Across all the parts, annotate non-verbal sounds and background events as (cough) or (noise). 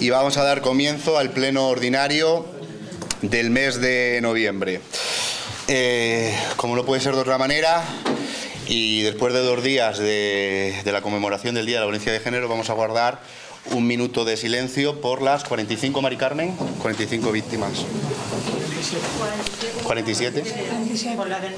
y vamos a dar comienzo al pleno ordinario del mes de noviembre. Eh, como no puede ser de otra manera, y después de dos días de, de, la conmemoración del Día de la Violencia de Género, vamos a guardar un minuto de silencio por las 45, Mari Carmen, 45 víctimas. 47. 47. Por la del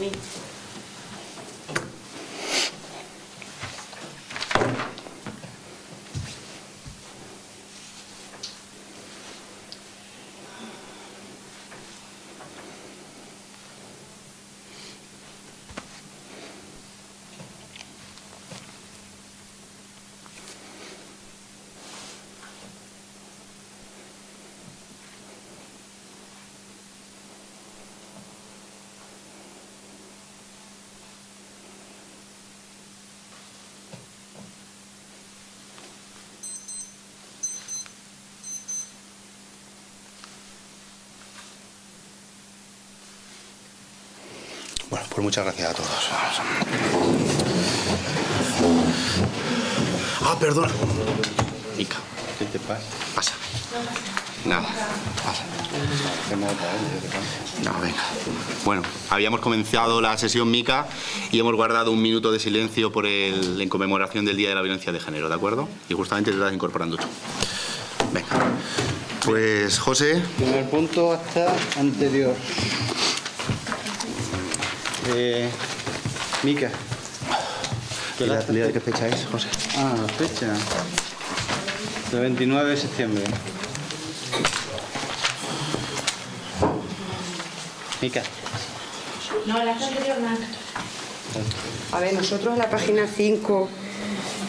muchas gracias a todos. Ah, perdón. Mica. ¿Qué te pasa? Pasa. Nada, pasa. No, venga. Bueno, habíamos comenzado la sesión Mica y hemos guardado un minuto de silencio por el, en conmemoración del Día de la Violencia de Género, ¿de acuerdo? Y justamente te estás incorporando tú. Venga. Pues, José. Primer punto hasta anterior. Eh, Mica. ¿Qué la, ¿De qué fecha es, José? Ah, la fecha. El 29 de septiembre. Mica. No, la anterior no. A ver, nosotros en la página 5,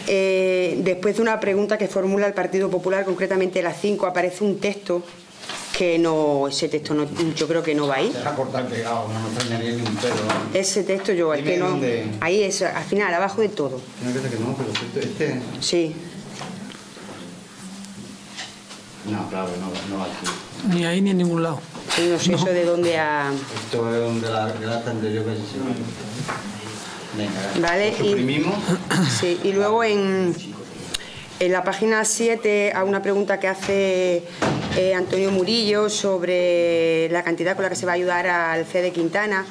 eh, después de una pregunta que formula el Partido Popular, concretamente la 5, aparece un texto que no, ese texto no, yo creo que no va ahí. Se cortar pegado, no nos ni un pelo. Ese texto yo, es que no. Dónde... Ahí es, al final, abajo de todo. Tiene que que no, pero este. Sí. No, claro, no, no va aquí. Ni ahí ni en ningún lado. Sí, no sé no. eso de dónde ha. Esto es donde la grata anterior que se Venga, vale, suprimimos. Y, sí, y luego en. En la página 7 hay una pregunta que hace eh, Antonio Murillo sobre la cantidad con la que se va a ayudar al de Quintana,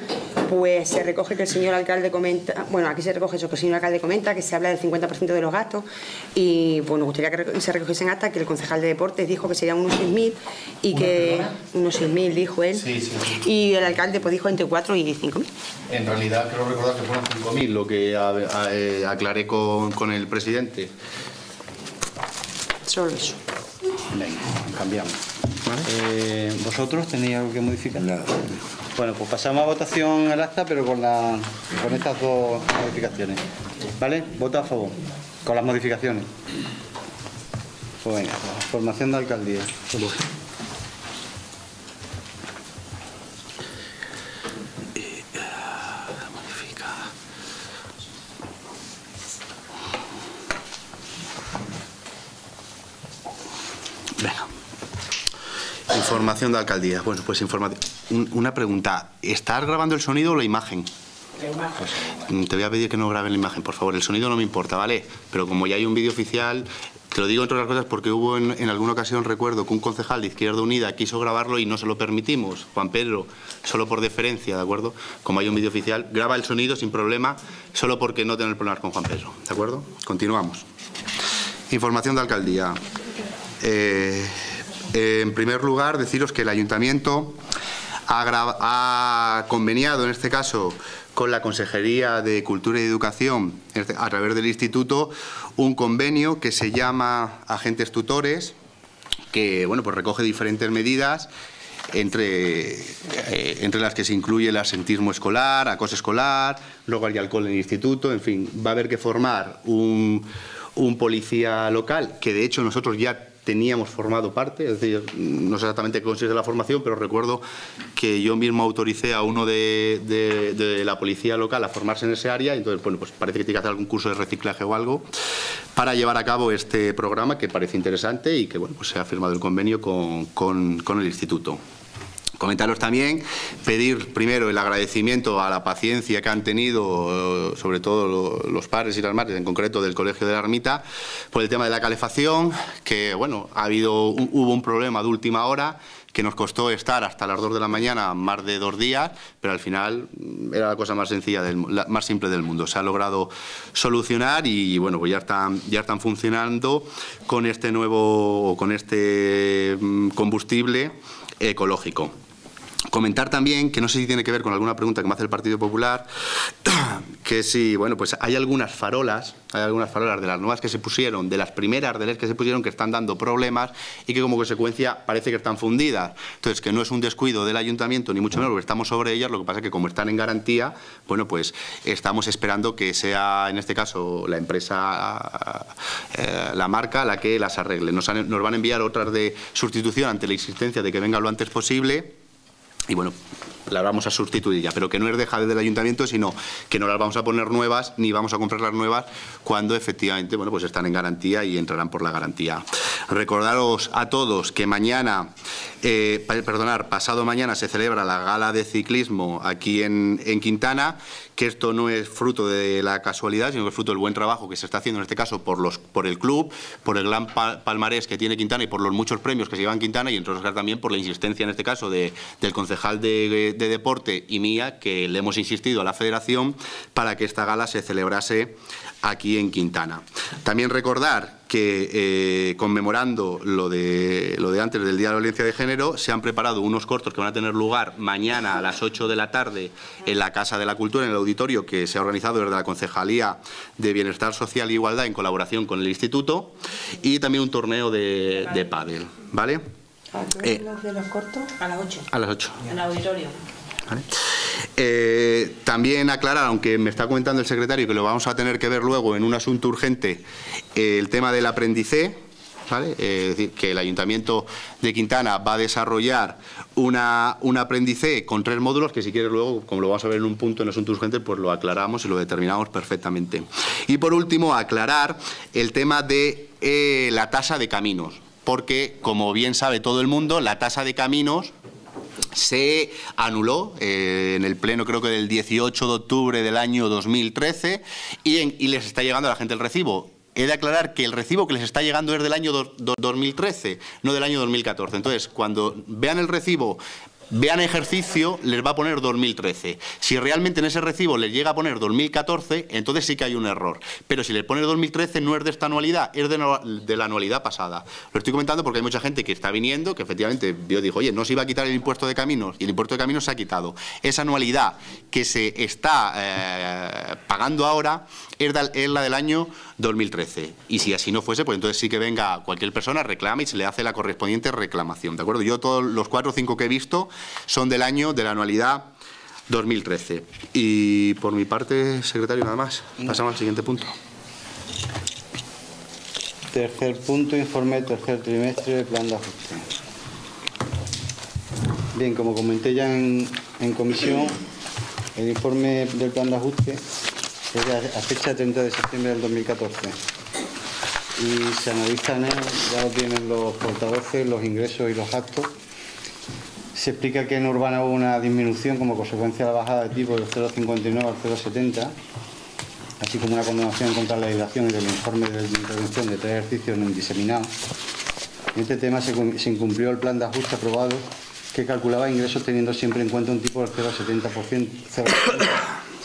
pues se recoge que el señor alcalde comenta, bueno, aquí se recoge eso que el señor alcalde comenta, que se habla del 50% de los gastos y bueno, gustaría que se recogiese en acta que el concejal de deportes dijo que serían unos 6.000 y que unos 6.000 dijo él sí, sí. y el alcalde pues dijo entre 4 y 5.000. En realidad creo recordar que fueron 5.000 lo que a, a, eh, aclaré con, con el presidente. Solo eso. Venga, cambiamos. ¿Vale? Eh, ¿Vosotros tenéis algo que modificar? Nada. Bueno, pues pasamos a votación el acta, pero con, la, con estas dos modificaciones. ¿Vale? Vota a favor. Con las modificaciones. Pues venga, formación de alcaldía. Información de alcaldía. Bueno, pues información. Una pregunta. ¿Estás grabando el sonido o la imagen? Te voy a pedir que no graben la imagen, por favor. El sonido no me importa, ¿vale? Pero como ya hay un vídeo oficial, te lo digo entre otras cosas porque hubo en, en, alguna ocasión, recuerdo, que un concejal de Izquierda Unida quiso grabarlo y no se lo permitimos. Juan Pedro, solo por deferencia, ¿de acuerdo? Como hay un vídeo oficial, graba el sonido sin problema, solo porque no tener problemas con Juan Pedro, ¿de acuerdo? Continuamos. Información de alcaldía. Eh, en primer lugar, deciros que el Ayuntamiento ha, ha, conveniado, en este caso, con la Consejería de Cultura y Educación, a través del Instituto, un convenio que se llama Agentes Tutores, que bueno, pues recoge diferentes medidas entre, eh, entre las que se incluye el asentismo escolar, acoso escolar, luego hay alcohol en el instituto, en fin, va a haber que formar un policía local, que de hecho nosotros ya teníamos formado parte, es decir, no sé exactamente qué consiste la formación, pero recuerdo que yo mismo autoricé a uno de, la policía local a formarse en ese área, entonces, bueno, pues parece que tiene que hacer algún curso de reciclaje o algo para llevar a cabo este programa que parece interesante y que, bueno, pues se ha firmado el convenio con, con, con el Instituto. Comentaros también, pedir primero el agradecimiento a la paciencia que han tenido, eh, sobre todo los padres y las madres, en concreto del Colegio de la Ermita, por el tema de la calefacción, que bueno, ha habido, hubo un problema de última hora que nos costó estar hasta las 2 de la mañana más de dos días, pero al final mm, era la cosa más sencilla, del, más simple del mundo. Se ha logrado solucionar y bueno, pues ya están, ya están funcionando con este nuevo, con este mm, combustible ecológico. Comentar también, que no sé si tiene que ver con alguna pregunta que me hace el Partido Popular, (clears throat) que si, bueno, pues hay algunas farolas, hay algunas farolas de las nuevas que se pusieron, de las primeras de que se pusieron, que están dando problemas y que como consecuencia parece que están fundidas. Entonces, que no es un descuido del ayuntamiento, ni mucho menos, porque estamos sobre ellas, lo que pasa es que como están en garantía, bueno, pues estamos esperando que sea, en este caso, la empresa, eh, la marca, la que las arregle. Nos, van a enviar otras de sustitución ante la existencia de que venga lo antes posible y bueno, la vamos a sustituir ya, pero que no es dejar del ayuntamiento, sino que no las vamos a poner nuevas ni vamos a comprar las nuevas cuando efectivamente bueno, pues están en garantía y entrarán por la garantía. Recordaros a todos que mañana, eh, perdonar, pasado mañana se celebra la gala de ciclismo aquí en, en Quintana que esto no es fruto de la casualidad, sino que es fruto del buen trabajo que se está haciendo en este caso por, los, por el club, por el gran palmarés que tiene Quintana y por los muchos premios que se llevan Quintana y entre otros también por la insistencia en este caso de, del concejal de, de deporte y mía, que le hemos insistido a la federación para que esta gala se celebrase aquí en Quintana. También recordar que eh, conmemorando lo de, lo de antes del Día de la Violencia de Género, se han preparado unos cortos que van a tener lugar mañana a las 8 de la tarde en la Casa de la Cultura, en el auditorio que se ha organizado desde la Concejalía de Bienestar Social e Igualdad en colaboración con el Instituto, y también un torneo de, de pádel, ¿vale? ¿A eh, de los cortos? A las 8. A las 8. En el auditorio. Eh, también aclarar, aunque me está comentando el secretario que lo vamos a tener que ver luego en un asunto urgente, el tema del aprendizaje, es decir, que el Ayuntamiento de Quintana va a desarrollar una, un aprendizaje con tres módulos que si quieres luego, como lo vamos a ver en un punto en asunto urgente, pues lo aclaramos y lo determinamos perfectamente. Y por último, aclarar el tema de eh, la tasa de caminos, porque como bien sabe todo el mundo, la tasa de caminos se anuló eh, en el pleno creo que del 18 de octubre del año 2013 y, les está llegando a la gente el recibo. He de aclarar que el recibo que les está llegando es del año 2013, no del año 2014. Entonces, cuando vean el recibo vean ejercicio, les va a poner 2013. Si realmente en ese recibo les llega a poner 2014, entonces sí que hay un error. Pero si les pone 2013 no es de esta anualidad, es de, la anualidad pasada. Lo estoy comentando porque hay mucha gente que está viniendo, que efectivamente yo digo, oye, no se iba a quitar el impuesto de caminos, y el impuesto de caminos se ha quitado. Esa anualidad que se está eh, pagando ahora es, la del año 2013. Y si así no fuese, pues entonces sí que venga cualquier persona, reclame y se le hace la correspondiente reclamación. ¿De acuerdo? Yo todos los cuatro o cinco que he visto son del año, de la anualidad 2013. Y por mi parte, secretario, nada más. Pasamos al siguiente punto. Tercer punto, informe tercer trimestre de plan de ajuste. Bien, como comenté ya en, comisión, el informe del plan de ajuste a fecha 30 de septiembre del 2014 y se analizan, ya lo tienen los portavoces, los ingresos y los actos se explica que en Urbana hubo una disminución como consecuencia de la bajada de tipo del 0,59 al 0,70, así como una condenación contra la legislación y del informe de intervención de tres ejercicios no diseminados. En este tema se, incumplió el plan de ajuste aprobado que calculaba ingresos teniendo siempre en cuenta un tipo del 0,70%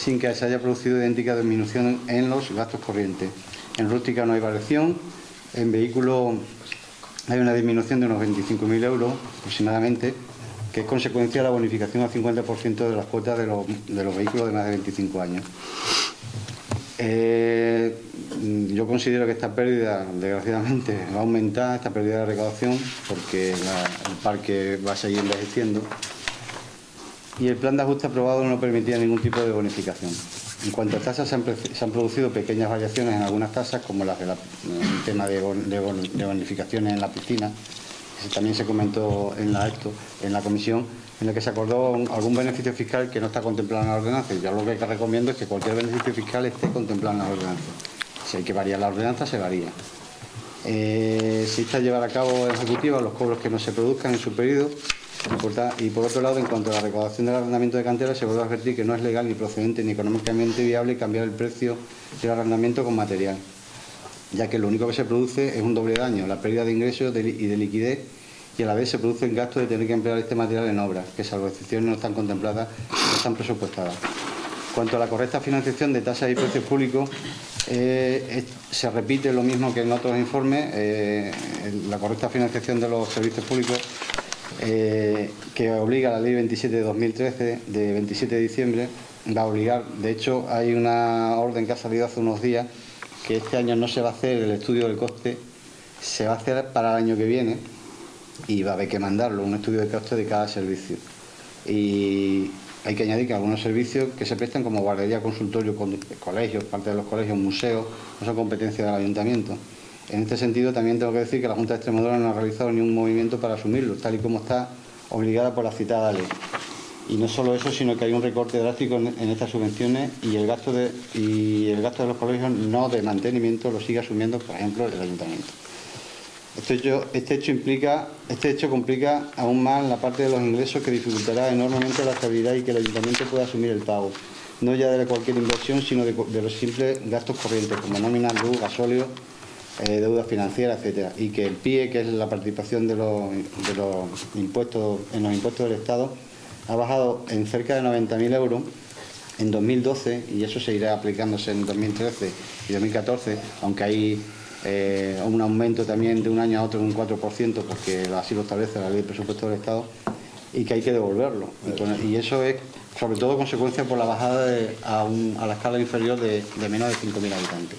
sin que se haya producido idéntica disminución en los gastos corrientes. En rústica no hay variación, en vehículo hay una disminución de unos 25.000 euros aproximadamente que es consecuencia de la bonificación al 50% de las cuotas de los, vehículos de más de 25 años. Eh, yo considero que esta pérdida, desgraciadamente, va a aumentar, esta pérdida de recaudación, porque el parque va a seguir envejeciendo. Y el plan de ajuste aprobado no permitía ningún tipo de bonificación. En cuanto a tasas, se han, producido pequeñas variaciones en algunas tasas, como las del tema de bonificaciones en la piscina, también se comentó en la acto, en la comisión, en la que se acordó algún beneficio fiscal que no está contemplado en la ordenanza. Yo lo que recomiendo es que cualquier beneficio fiscal esté contemplado en la ordenanza. Si hay que variar la ordenanza, se varía. Eh, se está llevar a cabo ejecutiva los cobros que no se produzcan en su periodo Y por otro lado, en cuanto a la recaudación del arrendamiento de cantera, se vuelve a advertir que no es legal ni procedente ni económicamente viable cambiar el precio del arrendamiento con material, ya que lo único que se produce es un doble daño, la pérdida de ingresos y de liquidez y a la vez se produce el gasto de tener que emplear este material en obras, que salvo excepciones no están contempladas, no están presupuestadas. Cuanto a la correcta financiación de tasas y precios públicos, eh, se repite lo mismo que en otros informes, eh, la correcta financiación de los servicios públicos eh, que obliga la ley 27 de 2013, de 27 de diciembre, va a obligar, de hecho hay una orden que ha salido hace unos días, que este año no se va a hacer el estudio del coste, se va a hacer para el año que viene y va a haber que mandarlo, un estudio de coste de cada servicio. Y hay que añadir que algunos servicios que se prestan como guardería, consultorio, colegios, parte de los colegios, museos, no son competencia del ayuntamiento. En este sentido, también tengo que decir que la Junta de Extremadura no ha realizado ningún movimiento para asumirlo, tal y como está obligada por la citada ley. Y no solo eso, sino que hay un recorte drástico en, estas subvenciones y el gasto de y el gasto de los colegios no de mantenimiento lo sigue asumiendo, por ejemplo, el ayuntamiento. Este este hecho, implica, este hecho complica aún más la parte de los ingresos que dificultará enormemente la estabilidad y que el ayuntamiento pueda asumir el pago, no ya de cualquier inversión, sino de, los simples gastos corrientes, como nómina, luz, gasóleo, eh, deuda financiera, etcétera, y que el PIE, que es la participación de los, de impuestos en los impuestos del Estado, ha bajado en cerca de 90.000 euros en 2012 y eso seguirá aplicándose en 2013 y 2014, aunque hay eh, un aumento también de un año a otro de un 4%, porque así lo establece la ley de presupuesto del Estado, y que hay que devolverlo. Y, eso es sobre todo consecuencia por la bajada a, la escala inferior de, menos de 5.000 habitantes.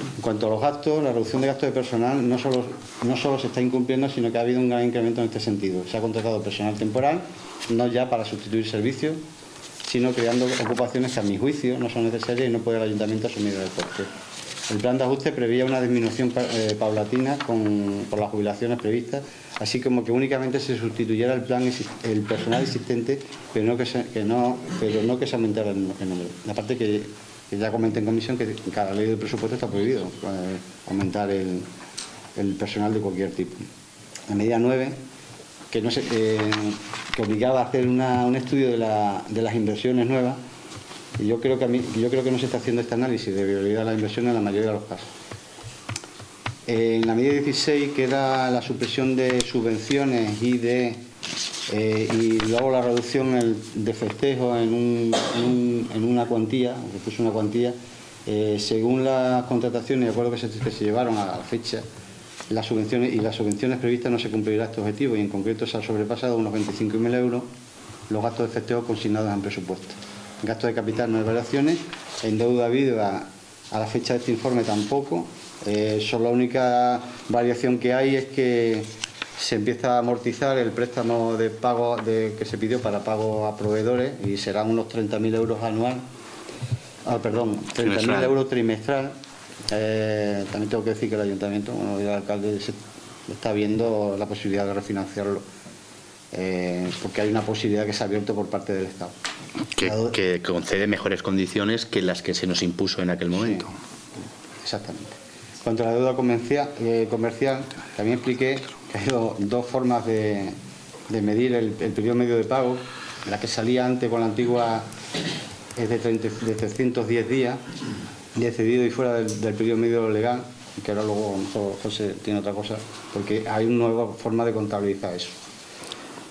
En cuanto a los gastos, la reducción de gastos de personal no solo, no solo se está incumpliendo, sino que ha habido un gran incremento en este sentido. Se ha contratado personal temporal, no ya para sustituir servicios, sino creando ocupaciones que a mi juicio no son necesarias y no puede el ayuntamiento asumir el coste. El plan de ajuste preveía una disminución eh, paulatina por las jubilaciones previstas, así como que únicamente se sustituyera el personal existente, pero no que se, pero no que se aumentara el, número. La parte que, ya comenté en comisión que cada ley de presupuesto está prohibido eh, aumentar el, personal de cualquier tipo. La medida 9, que, no eh, que obligaba a hacer un estudio de las inversiones nuevas, yo creo que, yo creo que no se está haciendo este análisis de viabilidad de la inversión en la mayoría de los casos. En la medida 16 queda la supresión de subvenciones y de eh, y luego la reducción de festejo en, una cuantía, puso una cuantía, eh, según las contrataciones y acuerdos que se, que se llevaron a la fecha, las subvenciones y las subvenciones previstas no se cumplirá este objetivo y en concreto se ha sobrepasado unos 25.000 euros los gastos de festejo consignados en presupuesto. Gasto de capital no hay variaciones, en deuda viva a la fecha de este informe tampoco, eh, la única variación que hay es que se empieza a amortizar el préstamo de pago de, que se pidió para pago a proveedores y serán unos 30.000 euros anual, ah, perdón, 30.000 euros trimestral. Eh, también tengo que decir que el ayuntamiento, bueno, el alcalde está viendo la posibilidad de refinanciarlo, eh, porque hay una posibilidad que se ha abierto por parte del Estado. Que, concede mejores condiciones que las que se nos impuso en aquel momento. exactamente. Cuanto a la deuda comercial, eh, comercial, también expliqué hay dos formas de, medir el, periodo medio de pago. La que salía antes con la antigua es de, 310 días, y excedido y fuera del, periodo medio legal, que ahora luego José tiene otra cosa, porque hay una nueva forma de contabilizar eso.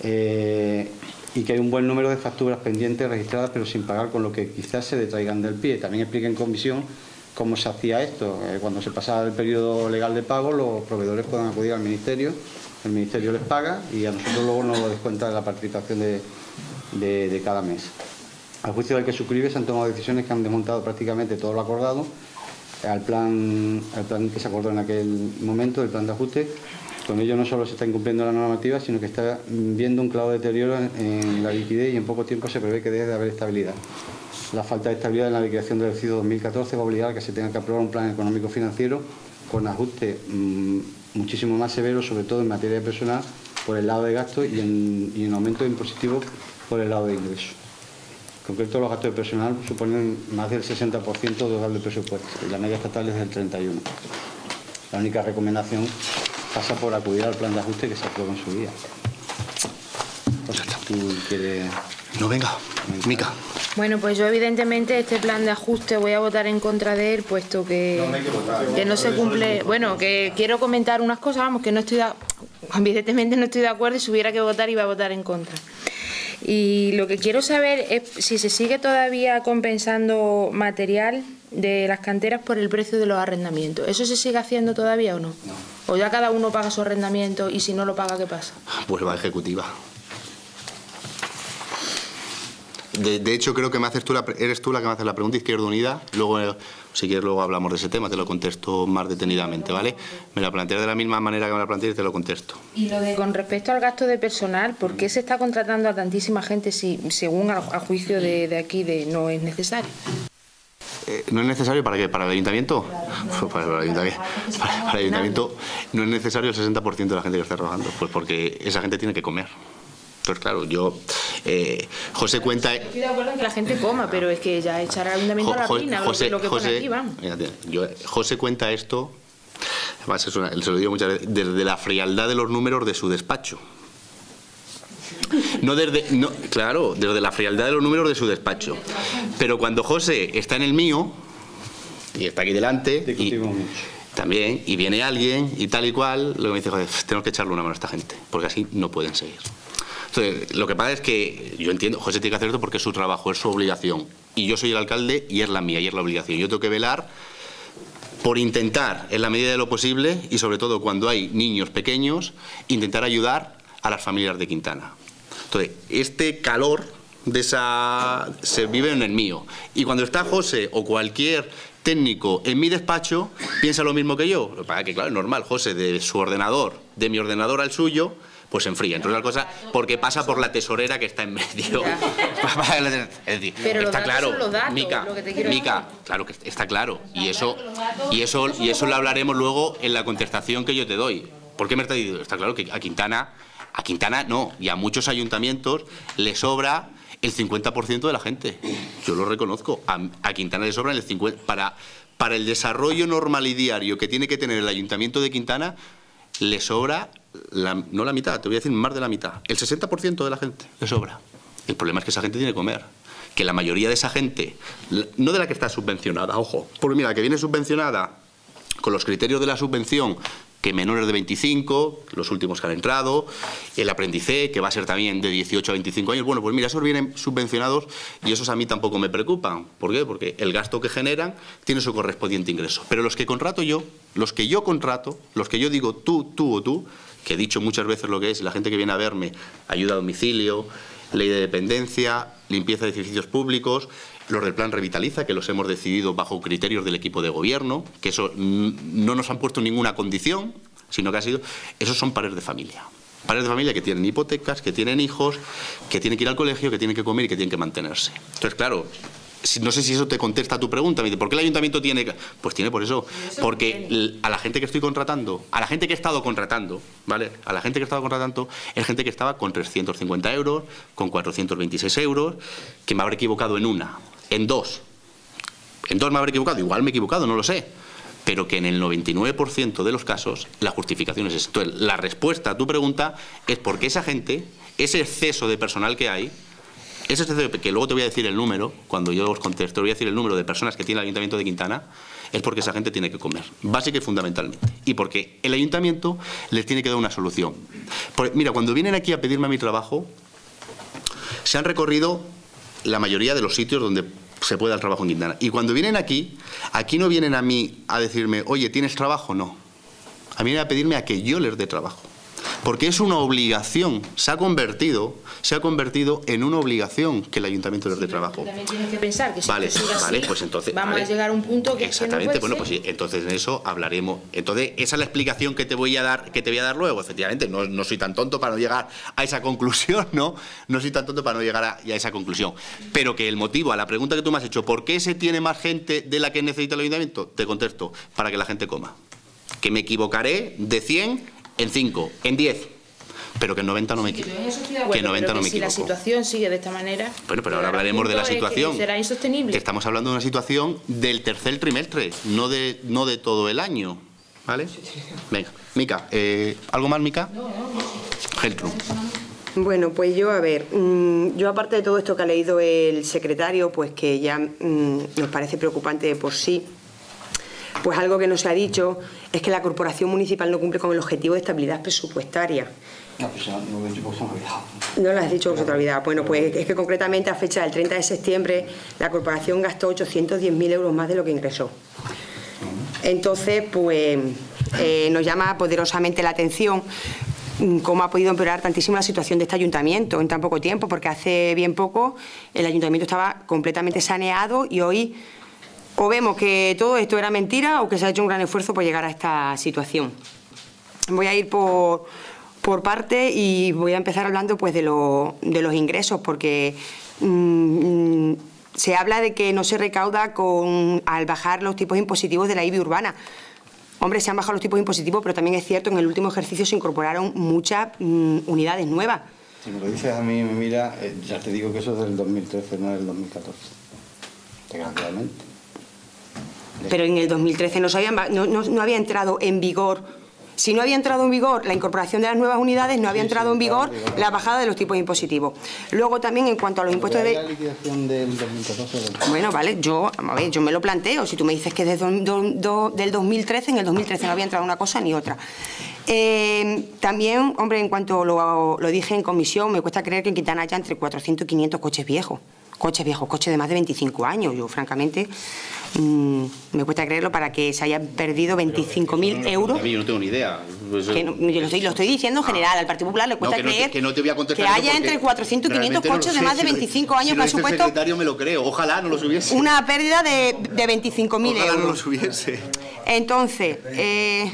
Eh, y que hay un buen número de facturas pendientes registradas pero sin pagar con lo que quizás se detraigan del pie. También explica en comisión cómo se hacía esto. Eh, cuando se pasaba el periodo legal de pago, los proveedores pueden acudir al Ministerio, el Ministerio les paga y a nosotros luego nos lo descuenta de la participación de, cada mes. Al juicio del que suscribe se han tomado decisiones que han desmontado prácticamente todo lo acordado al plan, que se acordó en aquel momento, el plan de ajuste, con ello no solo se está incumpliendo la normativa, sino que está viendo un claro deterioro en, la liquidez y en poco tiempo se prevé que debe de haber estabilidad. La falta de estabilidad en la liquidación del ejercicio 2014 va a obligar a que se tenga que aprobar un plan económico financiero con ajuste mm, muchísimo más severo, sobre todo en materia de personal, por el lado de gasto y en, aumento impositivo por el lado de ingresos. En concreto, los gastos de personal suponen más del 60% del presupuesto y la media estatal es del 31%. La única recomendación pasa por acudir al plan de ajuste que se aprobó en su día. tú quieres... No, venga, Mica. Bueno, pues yo evidentemente este plan de ajuste voy a votar en contra de él, puesto que no, que no se cumple... Bueno, que quiero comentar unas cosas, vamos, que no estoy de, (laughs) evidentemente no estoy de acuerdo y si hubiera que votar iba a votar en contra. Y lo que quiero saber es si se sigue todavía compensando material de las canteras por el precio de los arrendamientos. ¿Eso se sigue haciendo todavía o no? No. ¿O ya cada uno paga su arrendamiento y si no lo paga, qué pasa? Pues va ejecutiva. De, de, hecho, creo que me haces tú la, eres tú la que me haces la pregunta Izquierda Unida. Luego, eh, si quieres, luego hablamos de ese tema, te lo contesto más detenidamente, ¿vale? Me la planteé de la misma manera que me la planteé y te lo contesto. Y lo de con respecto al gasto de personal, ¿por qué se está contratando a tantísima gente si, según a, a juicio de, de, aquí, de no es necesario? Eh, ¿No es necesario para qué? ¿Para el ayuntamiento? (laughs) Para, el ayuntamiento, para, para el ayuntamiento no es necesario el 60% de la gente que está trabajando, pues porque esa gente tiene que comer. Pues claro, yo. Eh, José cuenta. Estoy de acuerdo en que la gente coma, pero es que ya echar al ayuntamiento a la pina, José, lo que José, pone aquí, vamos. Yo, José cuenta esto, además es una, se lo digo muchas veces, desde la frialdad de los números de su despacho. No desde. No, claro, desde la frialdad de los números de su despacho. Pero cuando José está en el mío, y está aquí delante. Y, también, y viene alguien y tal y cual, luego me dice, joder, tenemos que echarle una mano a esta gente, porque así no pueden seguir. Lo que pasa es que yo entiendo, José tiene que hacer esto porque es su trabajo, es su obligación. Y yo soy el alcalde y es la mía, y es la obligación. Yo tengo que velar por intentar, en la medida de lo posible, y sobre todo cuando hay niños pequeños, intentar ayudar a las familias de Quintana. Entonces, este calor de esa se vive en el mío. Y cuando está José o cualquier técnico en mi despacho, piensa lo mismo que yo. Para que, claro, es normal, José de su ordenador, de mi ordenador al suyo, pues enfría. Entre otras cosas, porque pasa por la tesorera que está en medio. (laughs) es decir, Pero está claro, datos, Mica, Mica, claro que está claro. Y eso, y eso, y eso lo hablaremos luego en la contestación que yo te doy. ¿Por qué me está diciendo? Está claro que a Quintana, a Quintana no, y a muchos ayuntamientos le sobra el 50% de la gente. Yo lo reconozco. A, a Quintana le sobra el 50%. Para, para el desarrollo normal y diario que tiene que tener el ayuntamiento de Quintana, le sobra la, no la mitad, te voy a decir más de la mitad, el 60% de la gente le sobra. El problema es que esa gente tiene que comer. Que la mayoría de esa gente, no de la que está subvencionada, ojo, porque mira, la que viene subvencionada con los criterios de la subvención, que menores de 25, los últimos que han entrado, el aprendice, que va a ser también de 18 a 25 años, bueno, pues mira, esos vienen subvencionados y esos a mí tampoco me preocupan. ¿Por qué? Porque el gasto que generan tiene su correspondiente ingreso. Pero los que contrato yo, los que yo contrato, los que yo digo tú, tú o tú, que he dicho muchas veces lo que es, la gente que viene a verme, ayuda a domicilio, ley de dependencia, limpieza de edificios públicos, los del plan Revitaliza, que los hemos decidido bajo criterios del equipo de gobierno, que eso no nos han puesto ninguna condición, sino que ha sido, esos son pares de familia. Pares de familia que tienen hipotecas, que tienen hijos, que tienen que ir al colegio, que tienen que comer y que tienen que mantenerse. Entonces, claro, no sé si eso te contesta a tu pregunta. Me dice, ¿por qué el ayuntamiento tiene Pues tiene por eso. Porque a la gente que estoy contratando, a la gente que he estado contratando, ¿vale? A la gente que he estado contratando es gente que estaba con 350 euros, con 426 euros, que me habré equivocado en una, en dos. En dos me habré equivocado, igual me he equivocado, no lo sé. Pero que en el 99% de los casos la justificación es. Entonces, la respuesta a tu pregunta es porque esa gente, ese exceso de personal que hay, ese que luego te voy a decir el número, cuando yo os contesto, voy a decir el número de personas que tiene el Ayuntamiento de Quintana, es porque esa gente tiene que comer, básica y fundamentalmente. Y porque el Ayuntamiento les tiene que dar una solución. Porque, mira, cuando vienen aquí a pedirme mi trabajo, se han recorrido la mayoría de los sitios donde se puede dar trabajo en Quintana. Y cuando vienen aquí, aquí no vienen a mí a decirme, oye, ¿tienes trabajo? No. A mí vienen a pedirme a que yo les dé trabajo porque es una obligación, se ha convertido, se ha convertido en una obligación que el ayuntamiento les dé trabajo. También tienes que pensar que si vale, vale, así, pues entonces vamos vale. a llegar a un punto que exactamente, es que no bueno, pues sí, entonces en eso hablaremos. Entonces esa es la explicación que te voy a dar, que te voy a dar luego. Efectivamente, no, no soy tan tonto para no llegar a esa conclusión, no, no soy tan tonto para no llegar a, a esa conclusión. Pero que el motivo a la pregunta que tú me has hecho, ¿por qué se tiene más gente de la que necesita el ayuntamiento? Te contesto, para que la gente coma. Que me equivocaré de 100 en 5, en 10 pero que en 90 no me equivoco. Que en 90 no me si la situación sigue de esta manera. Bueno, pero ahora hablaremos de la situación. será insostenible. Estamos hablando de una situación del tercer trimestre, no de, no de todo el año. ¿Vale? Venga, Mica, eh, ¿algo más, Mica? No, no, no. Bueno, pues yo, a ver, mm, yo aparte de todo esto que ha leído el secretario, pues que ya mm, nos parece preocupante de por sí, pues algo que no se ha dicho es que la corporación municipal no cumple con el objetivo de estabilidad presupuestaria. No, pues no, no, no, No lo has dicho con totalidad. Bueno, pues es que concretamente a fecha del 30 de septiembre la corporación gastó 810.000 euros más de lo que ingresó. Entonces, pues eh, nos llama poderosamente la atención cómo ha podido empeorar tantísimo la situación de este ayuntamiento en tan poco tiempo, porque hace bien poco el ayuntamiento estaba completamente saneado y hoy o vemos que todo esto era mentira o que se ha hecho un gran esfuerzo por llegar a esta situación. Voy a ir por, por parte y voy a empezar hablando pues de, lo- de los ingresos, porque mm, se habla de que no se recauda con, al bajar los tipos impositivos de la IBI urbana. Hombre, se han bajado los tipos impositivos, pero también es cierto que en el último ejercicio se incorporaron muchas mm, unidades nuevas. Si me lo dices a mí, mira, eh, ya te digo que eso es del 2013, no del 2014. Desgraciadamente. Pero en el 2013 no, ba- no, no- no había entrado en vigor. Si no había entrado en vigor la incorporación de las nuevas unidades, no había Sí, entrado sí, en vigor la bajada de los tipos impositivos. Luego también en cuanto a los impuestos de... la liquidación del 2014 del- Bueno, vale, yo, a ver, yo me lo planteo. Si tú me dices que desde do- del 2013, en el 2013 no había entrado una cosa ni otra. Eh, también, hombre, en cuanto lo, lo dije en comisión, me cuesta creer que en Quintana haya entre 400 y 500 coches viejos. Coches viejos, coches de más de 25 años. Yo, francamente, mm, me cuesta creerlo para que se hayan perdido 25.000 euros. A mí yo no tengo ni idea. Pues, Que no- yo lo estoy, lo estoy diciendo en general, al Partido Popular le cuesta que no te- creer que no te voy a contestar que eso haya entre 400 y 500 realmente no lo coches de más de Si lo- 25 años si que han supuesto secretario me lo creo. Ojalá no lo subiese. una pérdida de, de 25.000 Ojalá no lo euros. subiese. Entonces, eh,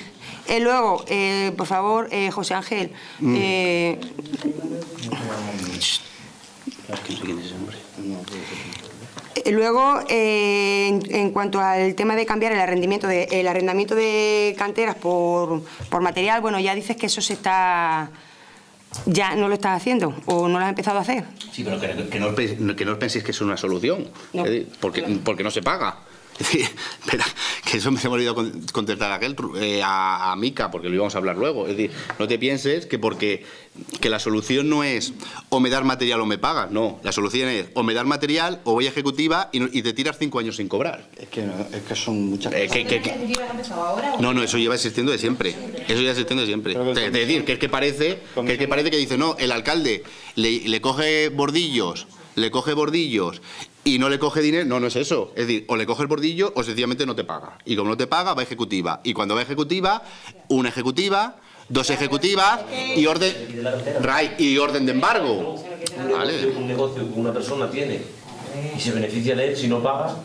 eh, luego, eh, por favor, eh, José Ángel, Mm. eh, Es que no sé quién es ese hombre. Eh, luego, eh, en, en cuanto al tema de cambiar el arrendamiento de, el arrendamiento de canteras por, por material, bueno, ya dices que eso se está... Ya no lo estás haciendo o no lo has empezado a hacer. Sí, pero que, que no, que no penséis que es una solución. No. Porque, porque no se paga. Es (laughs) decir, espera, que eso me se me ha olvidado con- contestar a aquel, eh, a, a Mica, porque lo íbamos a hablar luego. Es decir, no te pienses que porque que la solución no es o me das material o me pagas. No, la solución es o me das material o voy a ejecutiva y, no- y te tiras cinco años sin cobrar. Es que, no- es que son muchas Eh, cosas. que- que- que- No, no, eso lleva existiendo de siempre. Eso lleva existiendo de siempre. Es decir, que es que parece que, es que parece que dice, no, el alcalde le, le coge bordillos, le coge bordillos y no le coge dinero. No, no es eso. Es decir, o le coge el bordillo o sencillamente no te paga. Y como no te paga, va a ejecutiva. Y cuando va a ejecutiva, una ejecutiva, dos ejecutivas y orden, y orden de embargo. Vale. un negocio que una persona tiene y se beneficia de él si no paga,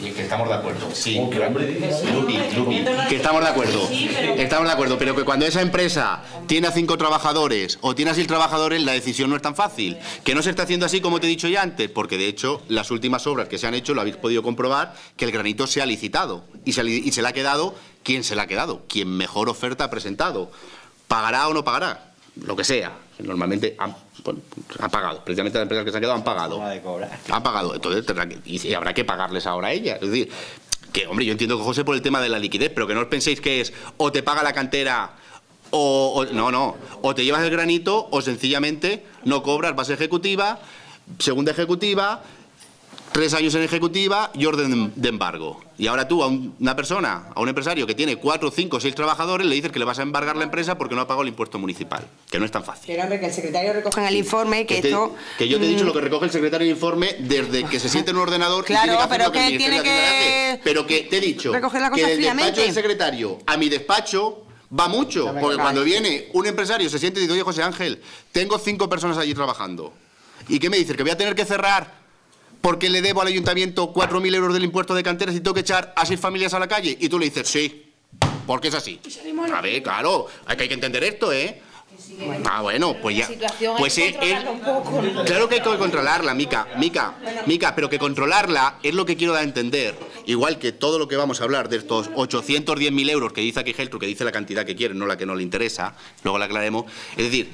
Y que estamos de acuerdo. Sí, ¿Con qué hombre dices? Lupi, Lupi, que estamos de acuerdo. Estamos de acuerdo, pero que cuando esa empresa tiene a cinco trabajadores o tiene a seis trabajadores, la decisión no es tan fácil. Que no se está haciendo así como te he dicho ya antes, porque de hecho las últimas obras que se han hecho lo habéis podido comprobar, que el granito se ha licitado y se, y se le ha quedado, ¿quién se le ha quedado? Quien mejor oferta ha presentado. ¿Pagará o no pagará? Lo que sea. Normalmente han, bueno, han pagado. Precisamente las empresas que se han quedado han pagado. Forma de cobrar. Ha pagado, entonces tendrá que- y habrá que pagarles ahora a ella. Es decir, que hombre, yo entiendo que José por el tema de la liquidez, pero que no os penséis que es o te paga la cantera o, o- no, no, o te llevas el granito o sencillamente no cobras base ejecutiva, segunda ejecutiva, tres años en ejecutiva y orden de embargo. Y ahora tú a un- una persona, a un empresario que tiene cuatro, cinco, seis trabajadores, le dices que le vas a embargar la empresa porque no ha pagado el impuesto municipal, que no es tan fácil. Pero hombre, que el secretario recoja en el informe que, Que, te- esto... que yo te he dicho mm, lo que recoge el secretario del informe desde que se siente en un ordenador y Claro, tiene que hacer pero que, que el tiene que. Pero que te he dicho recoger la que cosa del despacho fríamente. del secretario a mi despacho va mucho. Porque cuando viene un empresario se siente y dice, oye José Ángel, tengo cinco personas allí trabajando. ¿Y qué me dices? ¿Que voy a tener que cerrar porque le debo al ayuntamiento 4.000 euros del impuesto de canteras y tengo que echar a seis familias a la calle? Y tú le dices, sí, porque es así. A ver, claro, hay que, entender esto, ¿eh? Ah, bueno, pues ya. Pues eh, un poco. ¿no? Claro que hay que controlarla, Mica, Mica, Mica, pero que controlarla es lo que quiero dar a entender. Igual que todo lo que vamos a hablar de estos 810.000 euros que dice aquí Geltru, que dice la cantidad que quiere, no la que no le interesa, luego la aclaremos. Es decir,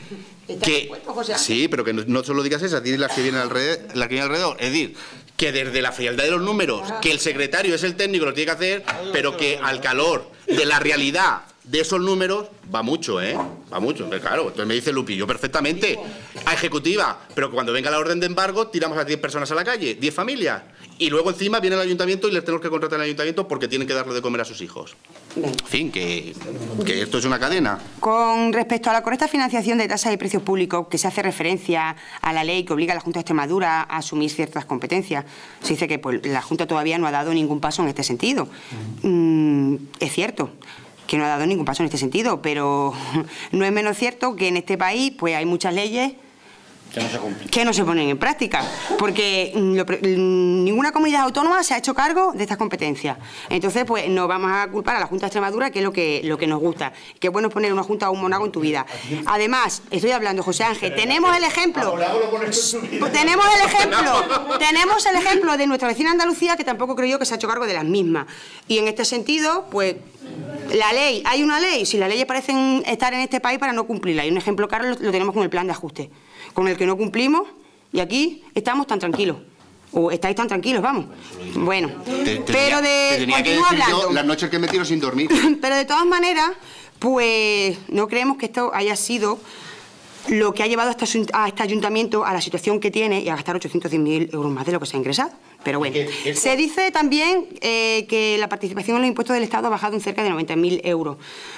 ¿Está que. Sí, pero que no, solo digas esas, dices las que vienen alrededor, las que vienen alrededor. Es decir, que desde la frialdad de los números, que el secretario es el técnico, lo tiene que hacer, pero que al calor de la realidad de esos números va mucho, ¿eh? va mucho, claro. Entonces me dice Lupi, yo perfectamente, a ejecutiva, pero cuando venga la orden de embargo, tiramos a 10 personas a la calle, 10 familias. Y luego encima viene el ayuntamiento y les tenemos que contratar al ayuntamiento porque tienen que darle de comer a sus hijos. En fin, que, que esto es una cadena. Con respecto a la correcta financiación de tasas y precios públicos, que se hace referencia a la ley que obliga a la Junta de Extremadura a asumir ciertas competencias, se dice que pues, la Junta todavía no ha dado ningún paso en este sentido. Mm, es cierto que no ha dado ningún paso en este sentido, pero (laughs) no es menos cierto que en este país pues hay muchas leyes que no se ponen en práctica, porque mm, mm, ninguna comunidad autónoma se ha hecho cargo de estas competencias. Entonces, pues no vamos a culpar a la Junta de Extremadura, que es lo que, lo que nos gusta. Que bueno poner una Junta o un monago en tu vida. Además, estoy hablando, José Ángel, tenemos el ejemplo... Tenemos el ejemplo, (laughs) tenemos el ejemplo de nuestra vecina Andalucía, que tampoco creo yo que se ha hecho cargo de las mismas. Y en este sentido, pues la ley, hay una ley, si las leyes parecen estar en este país para no cumplirla. Y un ejemplo claro lo tenemos con el plan de ajuste con el que no cumplimos y aquí estamos tan tranquilos. O estáis tan tranquilos, vamos. Bueno, pero de... Continúo hablando. las noches que me tiro sin dormir. (laughs) pero de todas maneras, pues no creemos que esto haya sido lo que ha llevado a este, ayuntamiento a la situación que tiene y a gastar 810.000 euros más de lo que se ha ingresado. Pero bueno, se dice también eh, que la participación en los impuestos del Estado ha bajado en cerca de 90.000 euros,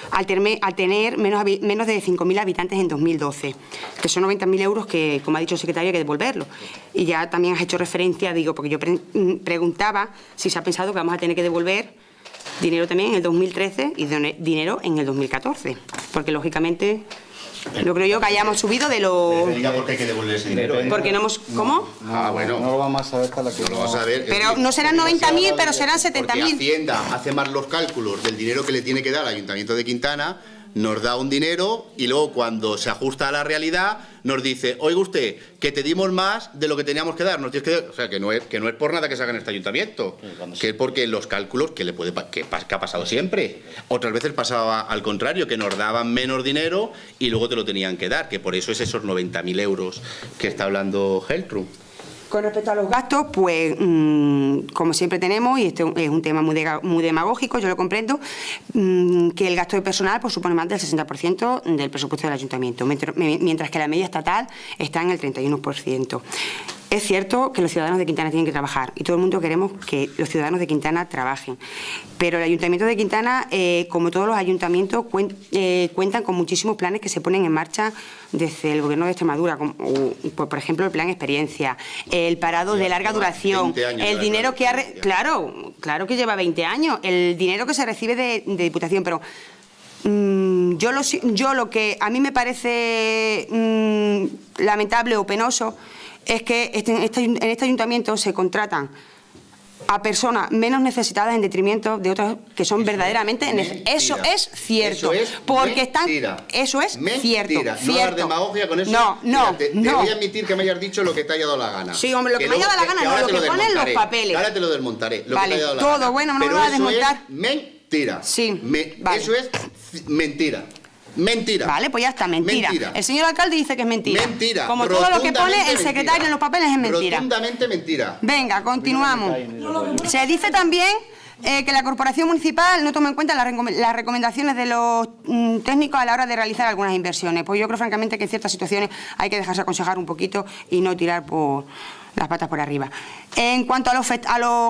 al, tener menos, menos de 5.000 habitantes en 2012, que son 90.000 euros que, como ha dicho el secretario, hay que devolverlo. Y ya también has hecho referencia, digo, porque yo mm, preguntaba si se ha pensado que vamos a tener que devolver dinero también en el 2013 y dinero en el 2014, porque lógicamente yo creo yo que hayamos subido de lo... por qué hay que devolver ese dinero. ¿eh? Porque no hemos... ¿Cómo? ah, bueno. No lo vamos a saber hasta la que... No lo vamos a ver. Pero no serán 90.000, pero serán 70.000. Porque Hacienda hace más los cálculos del dinero que le tiene que dar al Ayuntamiento de Quintana nos da un dinero y luego cuando se ajusta a la realidad nos dice, oiga usted, que te dimos más de lo que teníamos que dar. Nos que, o sea, que no, es, que no es por nada que se haga en este ayuntamiento, que es porque los cálculos que le puede que, que ha pasado siempre. Otras veces pasaba al contrario, que nos daban menos dinero y luego te lo tenían que dar, que por eso es esos 90.000 euros que está hablando Heltrum. Con respecto a los gastos, pues mm, como siempre tenemos, y este es un tema muy, demagógico, yo lo comprendo, mm, que el gasto de personal pues, supone más del 60% del presupuesto del ayuntamiento, mientras que la media estatal está en el 31%. Es cierto que los ciudadanos de Quintana tienen que trabajar y todo el mundo queremos que los ciudadanos de Quintana trabajen, pero el Ayuntamiento de Quintana, eh, como todos los ayuntamientos, eh, cuentan con muchísimos planes que se ponen en marcha desde el Gobierno de Extremadura, como, por ejemplo el plan experiencia, el parado de larga duración, el dinero que ha... Claro, claro que lleva 20 años, el dinero que se recibe de, Diputación, pero... Mm, yo, lo, yo lo que a mí me parece mm, lamentable o penoso es que este, este en este ayuntamiento se contratan a personas menos necesitadas en detrimento de otras que son verdaderamente eso es cierto eso es porque están eso es cierto no demagogia con eso. No no te, no. voy a admitir que me hayas dicho lo que te haya dado la gana. Sí hombre lo que, me haya dado la gana no lo que ponen los papeles. Ahora te lo desmontaré lo vale que te haya dado todo gana. bueno no me lo vas a desmontar. es mentira. Sí eso es mentira Mentira. Vale, pues ya está, mentira. El señor alcalde dice que es mentira. Mentira. Como todo lo que pone el secretario en los papeles es mentira. Rotundamente mentira. Venga, continuamos. Se dice también eh, que la corporación municipal no toma en cuenta las, recomendaciones de los mm, técnicos a la hora de realizar algunas inversiones. Pues yo creo francamente que en ciertas situaciones hay que dejarse aconsejar un poquito y no tirar por las patas por arriba. En cuanto a los,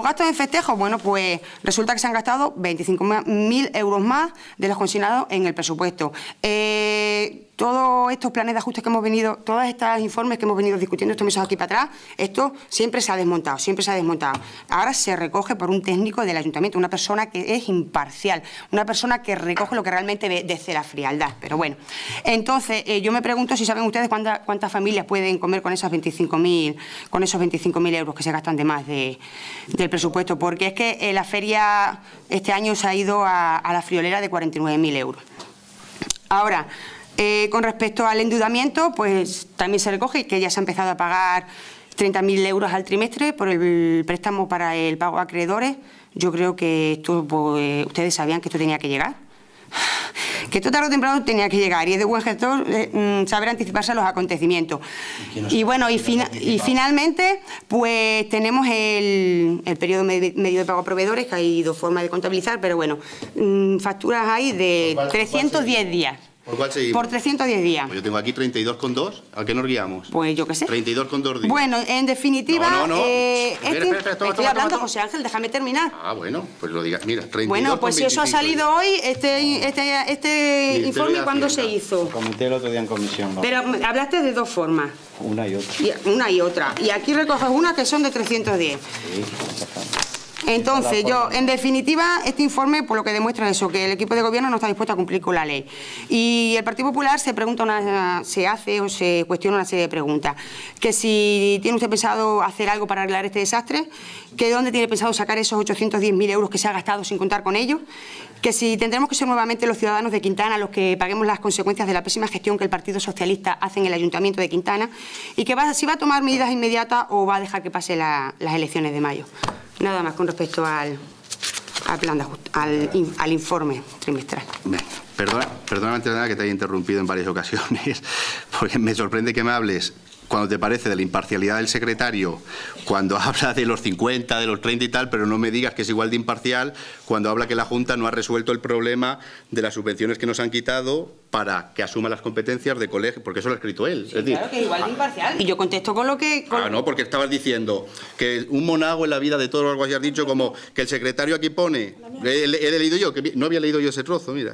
gastos en festejos, bueno, pues resulta que se han gastado 25.000 euros más de los consignados en el presupuesto. Eh, todos estos planes de ajuste que hemos venido, todos estos informes que hemos venido discutiendo estos meses aquí para atrás, esto siempre se ha desmontado, siempre se ha desmontado. Ahora se recoge por un técnico del ayuntamiento, una persona que es imparcial, una persona que recoge lo que realmente ve desde la frialdad. Pero bueno, entonces eh, yo me pregunto si saben ustedes cuántas, familias pueden comer con esos 25.000 con esos 25.000 euros que se gastan de más de, del presupuesto, porque es que eh, la feria este año se ha ido a, a la friolera de 49.000 euros. Ahora, eh, con respecto al endeudamiento, pues también se recoge que ya se ha empezado a pagar 30.000 euros al trimestre por el préstamo para el pago a acreedores. Yo creo que esto, pues, ustedes sabían que esto tenía que llegar. Que esto tarde o temprano tenía que llegar y es de buen gestor eh, mm, saber anticiparse a los acontecimientos. Y, bueno, y, finalmente, pues tenemos el, periodo medio de pago a proveedores, que hay dos formas de contabilizar, pero bueno, mm, facturas hay de 310 días. ¿Por cuál seguimos? Por 310 días. Pues yo tengo aquí 32,2. ¿A qué nos guiamos? Pues yo qué sé. 32,2 días. Bueno, en definitiva, No, no, no. eh, Espera, este- espera, espera, toma, estoy toma, hablando, toma, José Ángel, déjame terminar. Ah, bueno, pues lo digas. Mira, 32 Bueno, pues si eso ha salido hoy, este, este, este Ministerio informe, ¿cuándo se hizo? Comenté el otro día en comisión. ¿no? Pero hablaste de dos formas, Una y otra. y- una y otra. Y aquí recoges una que son de 310. Entonces, yo, en definitiva, este informe, por lo que demuestra eso, que el equipo de gobierno no está dispuesto a cumplir con la ley. Y el Partido Popular se pregunta una, se hace o se cuestiona una serie de preguntas. Que si tiene usted pensado hacer algo para arreglar este desastre, que de dónde tiene pensado sacar esos 810.000 euros que se ha gastado sin contar con ellos, que si tendremos que ser nuevamente los ciudadanos de Quintana los que paguemos las consecuencias de la pésima gestión que el Partido Socialista hace en el Ayuntamiento de Quintana y que va, si va a tomar medidas inmediatas o va a dejar que pase la- las elecciones de mayo. Nada más con respecto al, plan de ajust- al, in- al informe trimestral. Venga, Perdona, perdona que te haya interrumpido en varias ocasiones, (laughs) porque me sorprende que me hables cuando te parece de la imparcialidad del secretario, cuando (laughs) habla de los 50, de los 30 y tal, pero no me digas que es igual de imparcial cuando habla que la Junta no ha resuelto el problema de las subvenciones que nos han quitado para que asuma las competencias de colegio, porque eso lo ha escrito él. es decir, que es igual de imparcial. Y yo contesto con lo que... con- Ah, no, porque estabas diciendo que un monago en la vida de todos los algo así has dicho como que el secretario aquí pone, he, he leído yo, que no había leído yo ese trozo, mira,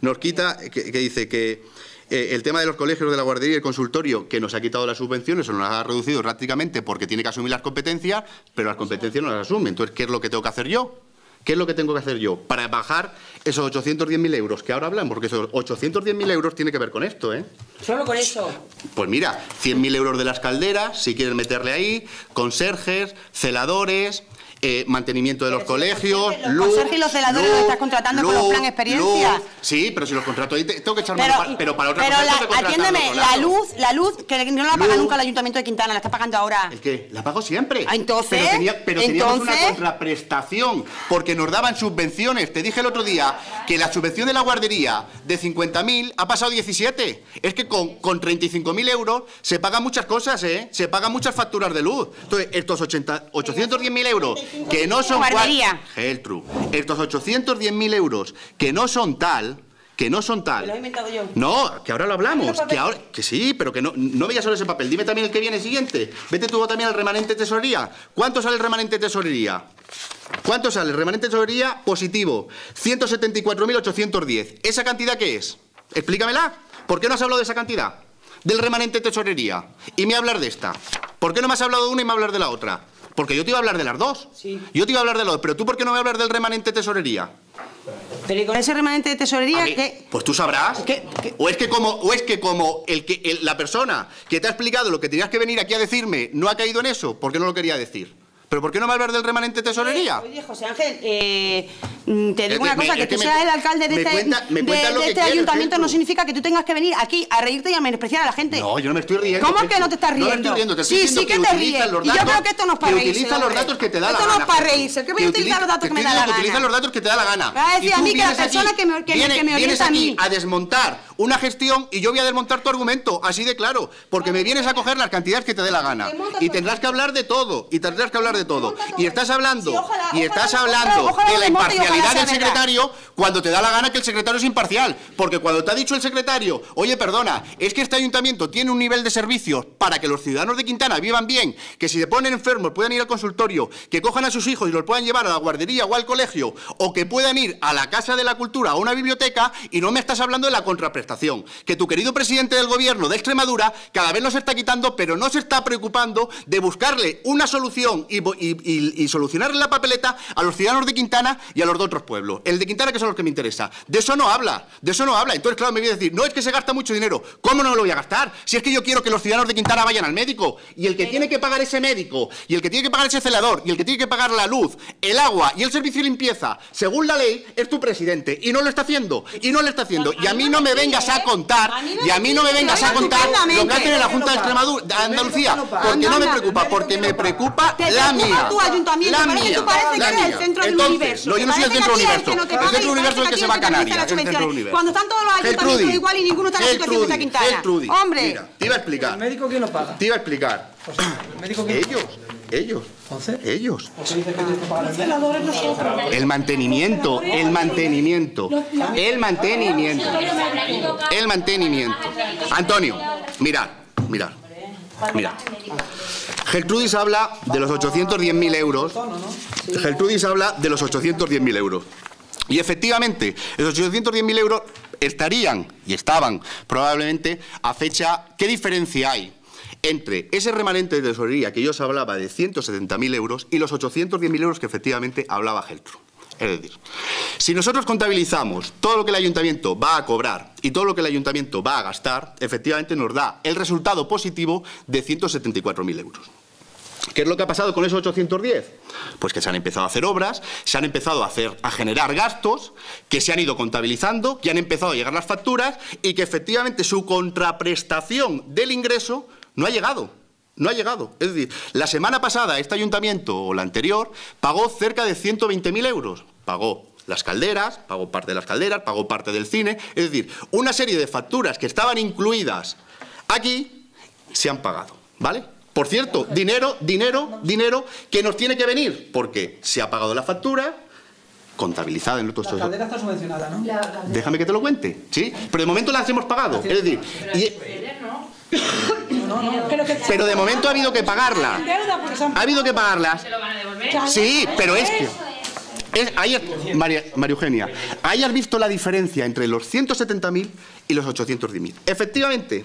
nos quita, que, que dice que eh, el tema de los colegios de la guardería y el consultorio, que nos ha quitado las subvenciones o nos las ha reducido prácticamente porque tiene que asumir las competencias, pero las competencias no las asume. Entonces, ¿qué es lo que tengo que hacer yo? ¿Qué es lo que tengo que hacer yo para bajar esos 810.000 euros que ahora hablan? Porque esos 810.000 euros tiene que ver con esto, ¿eh? Solo con eso. Pues mira, 100.000 euros de las calderas, si quieres meterle ahí, conserjes, celadores, eh, mantenimiento de los colegios, los luz, conserjes y los celadores luz, los estás contratando con los plan experiencia. luz. Sí, pero si los contrato ahí tengo que echar Pero, mano pero para otra pero la- atiéndeme, la luz, la luz, que no la paga nunca el Ayuntamiento de Quintana, la está pagando ahora. ¿El qué? La pago siempre. Ah, entonces, Pero, tenía- pero teníamos una contraprestación, porque nos daban subvenciones. Te dije el otro día que la subvención de la guardería de 50.000 ha pasado 17. Es que con, con 35.000 euros se pagan muchas cosas, ¿eh? Se pagan muchas facturas de luz. Entonces, estos 80, 810.000 euros, que no son... Guardería. Geltrude, estos 810.000 euros, que no son tal... Que no son tal. Lo he inventado yo. No, que ahora lo hablamos. Que, ahora, que sí, pero que no, no veas solo ese papel. Dime también el que viene siguiente. Vete tú también al remanente tesorería. ¿Cuánto sale el remanente tesorería? ¿Cuánto sale el remanente tesorería positivo? 174.810. ¿Esa cantidad qué es? Explícamela. ¿Por qué no has hablado de esa cantidad? Del remanente tesorería. Y me hablar de esta. ¿Por qué no me has hablado de una y me hablar de la otra? Porque yo te iba a hablar de las dos. Sí. Yo te iba a hablar de las dos. Pero tú, ¿por qué no me hablar del remanente tesorería? Pero ¿y con ese remanente de tesorería mí- que... Pues tú sabrás. ¿Qué- qué? O es que como, o es que como el que el- la persona que te ha explicado lo que tenías que venir aquí a decirme no ha caído en eso, ¿por qué no lo quería decir? ¿Pero por qué no me hablar del remanente tesorería? Oye, José Ángel, eh, te Es digo que una cosa, es que que tú seas el alcalde de este, cuenta- de- que este ayuntamiento no significa que tú tengas que venir aquí a reírte y a menospreciar a la gente. No, yo no me estoy riendo. ¿Cómo que Gertrude. no te estás No me riendo? estoy riendo, te estoy sí, diciendo sí que te utilizas ríes. los Y yo creo que esto no es para que reírse. utiliza los datos que te da la Esto gana. no es para reírse, que voy a utilizar los datos que me da la Utiliza gana. los datos que te da la gana. Va a decir a mí que la vienes persona aquí- que me- que vienes- que aquí a desmontar una gestión y yo voy a desmontar tu argumento, así de claro, porque me vienes a coger las cantidades que te dé la gana. Y tendrás que hablar de todo, y tendrás que hablar de todo. Y estás hablando, y estás hablando de la imparcialidad del verdad. secretario cuando te da la gana que el secretario es imparcial. Porque cuando te ha dicho el secretario, oye, perdona, es que este ayuntamiento tiene un nivel de servicios para que los ciudadanos de Quintana vivan bien, que si se ponen enfermos puedan ir al consultorio, que cojan a sus hijos y los puedan llevar a la guardería o al colegio, o que puedan ir a la Casa de la Cultura o a una biblioteca, y no me estás hablando de la contraprestación. Que tu querido presidente del gobierno de Extremadura cada vez nos está quitando, pero no se está preocupando de buscarle una solución y, bo- y- y- y solucionarle la papeleta a los ciudadanos de Quintana y a los de otros pueblos. El de Quintana, que son los que me interesa. De eso no habla, de eso no habla. Entonces, claro, me voy a decir, no es que se gasta mucho dinero. ¿Cómo no me lo voy a gastar? Si es que yo quiero que los ciudadanos de Quintana vayan al médico. Y el que tiene que pagar ese médico, y el que tiene que pagar ese celador, y el que tiene que pagar la luz, el agua y el servicio de limpieza, según la ley, es tu presidente. Y no lo está haciendo. Y no lo está haciendo. Y a mí no me vengas a contar, y a mí no me vengas a contar lo que hacen en la Junta de Extremadura, de Andalucía. Porque no me preocupa, porque me preocupa la mía. La mía. la Entonces. No, yo no soy el centro universo. El centro universo es el que se va a Canarias. el centro universo. Cuando están todos los ayuntamientos igual y ninguno está en la situación que está Gertrudis, Quintana. Hombre. Mira, te iba a explicar. ¿El médico quién lo paga? Te iba a explicar. ¿El médico quién Ellos. ellos. ¿Entonces? Ellos. El mantenimiento, el mantenimiento, el mantenimiento, el mantenimiento. Antonio, mirad, mirad, mirad. Gertrudis habla de los 810.000 euros. Gertrudis habla de los 810.000 euros. Y efectivamente, esos 810.000 euros estarían y estaban probablemente a fecha. ¿Qué diferencia hay entre ese remanente de tesorería que yo os hablaba de 170.000 euros y los 810.000 euros que efectivamente hablaba Geltru? Es decir, si nosotros contabilizamos todo lo que el ayuntamiento va a cobrar y todo lo que el ayuntamiento va a gastar, efectivamente nos da el resultado positivo de 174.000 euros. ¿Qué es lo que ha pasado con esos 810? Pues que se han empezado a hacer obras, se han empezado a, generar gastos, que se han ido contabilizando, que han empezado a llegar las facturas y que efectivamente su contraprestación del ingreso no ha llegado. No ha llegado. Es decir, la semana pasada este ayuntamiento o la anterior pagó cerca de 120.000 euros. Pagó las calderas, pagó parte de las calderas, pagó parte del cine. Es decir, una serie de facturas que estaban incluidas aquí se han pagado. ¿Vale? Por cierto, dinero, dinero, dinero que nos tiene que venir, porque se ha pagado la factura, contabilizada en nuestros... La caldera está subvencionada, ¿no? Déjame que te lo cuente, ¿sí? Pero de momento las hemos pagado, es decir... y- Pero, que pero de momento ha habido que pagarla. Ha habido que pagarlas. Sí, pero es que... es- María, María Eugenia, ahí has visto la diferencia entre los 170.000 y los 810.000. Efectivamente,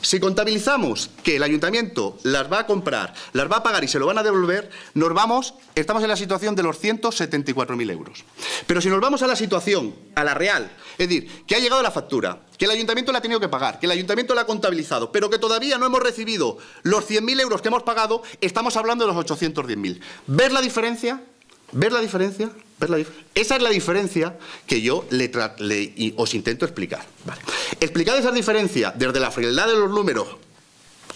si contabilizamos que el ayuntamiento las va a comprar, las va a pagar y se lo van a devolver, nos vamos, estamos en la situación de los 174.000 euros. Pero si nos vamos a la situación, a la real, es decir, que ha llegado la factura, que el ayuntamiento la ha tenido que pagar, que el ayuntamiento la ha contabilizado, pero que todavía no hemos recibido los 100.000 euros que hemos pagado, estamos hablando de los 810.000. ¿Ver la diferencia? ¿Ver la diferencia? ¿Ver la dif- esa es la diferencia que yo le le- y os intento explicar. Vale. Explicar esa diferencia desde la frialdad de los números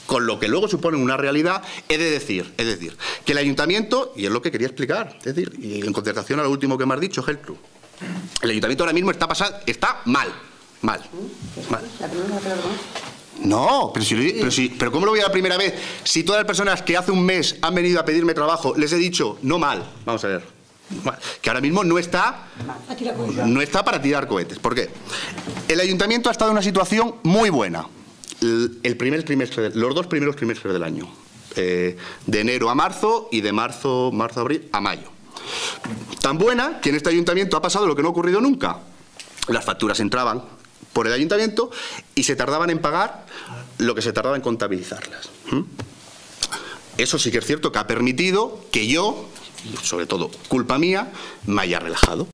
con lo que luego supone una realidad, he de decir, es decir, que el ayuntamiento, y es lo que quería explicar, es decir, y en contestación a lo último que me has dicho, Geltru, el ayuntamiento ahora mismo está pasando, está mal, mal, mal. No, pero, si pero, si- pero ¿cómo lo voy a la primera vez? Si todas las personas que hace un mes han venido a pedirme trabajo, les he dicho, no mal, vamos a ver, que ahora mismo no está, no está para tirar cohetes. ¿Por qué? El ayuntamiento ha estado en una situación muy buena. El primer trimestre, los dos primeros trimestres del año, eh, de enero a marzo y de marzo, marzo, abril a mayo. Tan buena que en este ayuntamiento ha pasado lo que no ha ocurrido nunca. Las facturas entraban por el ayuntamiento y se tardaban en pagar lo que se tardaba en contabilizarlas. ¿Mm? Eso sí que es cierto que ha permitido que yo, sobre todo culpa mía, me haya relajado.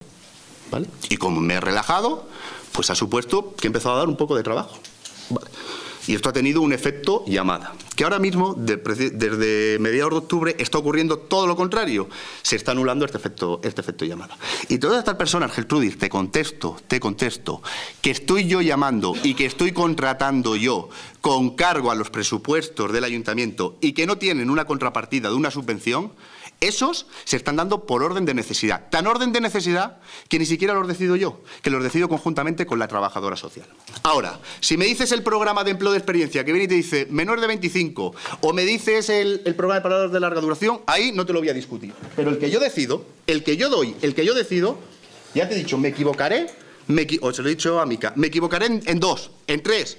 Y como me he relajado, pues ha supuesto que he empezado a dar un poco de trabajo. Y esto ha tenido un efecto llamada. Que ahora mismo, desde mediados de octubre, está ocurriendo todo lo contrario. Se está anulando este efecto, este efecto llamada. Y todas estas personas, Gertrudis, te contesto, te contesto, que estoy yo llamando y que estoy contratando yo con cargo a los presupuestos del ayuntamiento y que no tienen una contrapartida de una subvención, esos se están dando por orden de necesidad. Tan orden de necesidad que ni siquiera los decido yo, que los decido conjuntamente con la trabajadora social. Ahora, si me dices el programa de empleo de experiencia que viene y te dice menor de 25 o me dices el, programa de parados de larga duración, ahí no te lo voy a discutir. Pero el que yo decido, el que yo doy, el que yo decido, ya te he dicho, me equivocaré, me o se lo he dicho a Mica, me equivocaré en, en dos, en tres,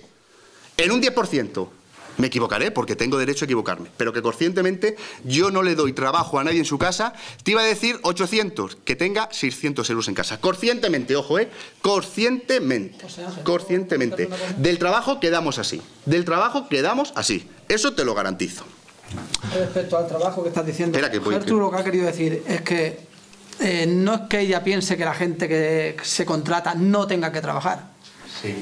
en un 10%. Me equivocaré porque tengo derecho a equivocarme, pero que conscientemente yo no le doy trabajo a nadie en su casa. Te iba a decir 800, que tenga 600 euros en casa. Conscientemente, ojo, ¿eh? Conscientemente. Conscientemente. Del trabajo quedamos así. Del trabajo quedamos así. Eso te lo garantizo. Respecto al trabajo que estás diciendo, Espera que voy- lo que ha querido decir es que eh, no es que ella piense que la gente que se contrata no tenga que trabajar.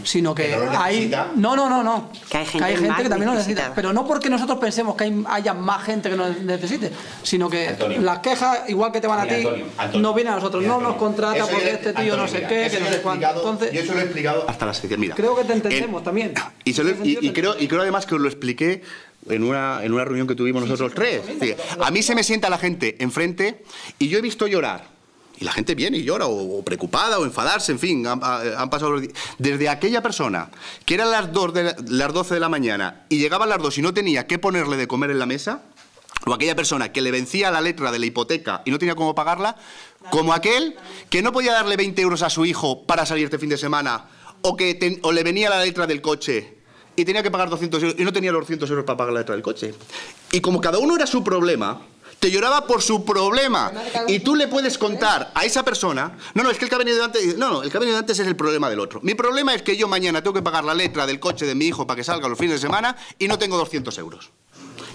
Sino que, Que no hay. No, no, no, no. Que hay gente que, más también lo necesita. Pero no porque nosotros pensemos que hay, haya más gente que nos necesite, sino que Antonio. las quejas, igual que te van a ti, no vienen a nosotros. No nos contrata Eso porque este tío Antonio, no sé mira, qué, que no sé cuánto. explicado- Entonces, yo eso lo he explicado hasta la sección. Mira, Creo que te en- entendemos también. Y, se lo- En y- y creo, y creo además que os lo expliqué en una, en una reunión que tuvimos nosotros tres. Es decir, a mí se me sienta la gente enfrente y yo he visto llorar. Y la gente viene y llora, o, preocupada, o enfadarse, en fin, han, ha- han pasado Desde aquella persona que eran las, dos de la- las 12 de la mañana y llegaba a las 2 y no tenía qué ponerle de comer en la mesa, o aquella persona que le vencía la letra de la hipoteca y no tenía cómo pagarla, como aquel que no podía darle 20 euros a su hijo para salir este fin de semana, o que o le venía la letra del coche y tenía que pagar 200 euros y no tenía los 200 euros para pagar la letra del coche. Y como cada uno era su problema, te lloraba por su problema. Y tú le puedes contar a esa persona, no, no, es que el que ha venido antes, no, no, el que ha venido antes es el problema del otro. Mi problema es que yo mañana tengo que pagar la letra del coche de mi hijo para que salga los fines de semana y no tengo 200 euros.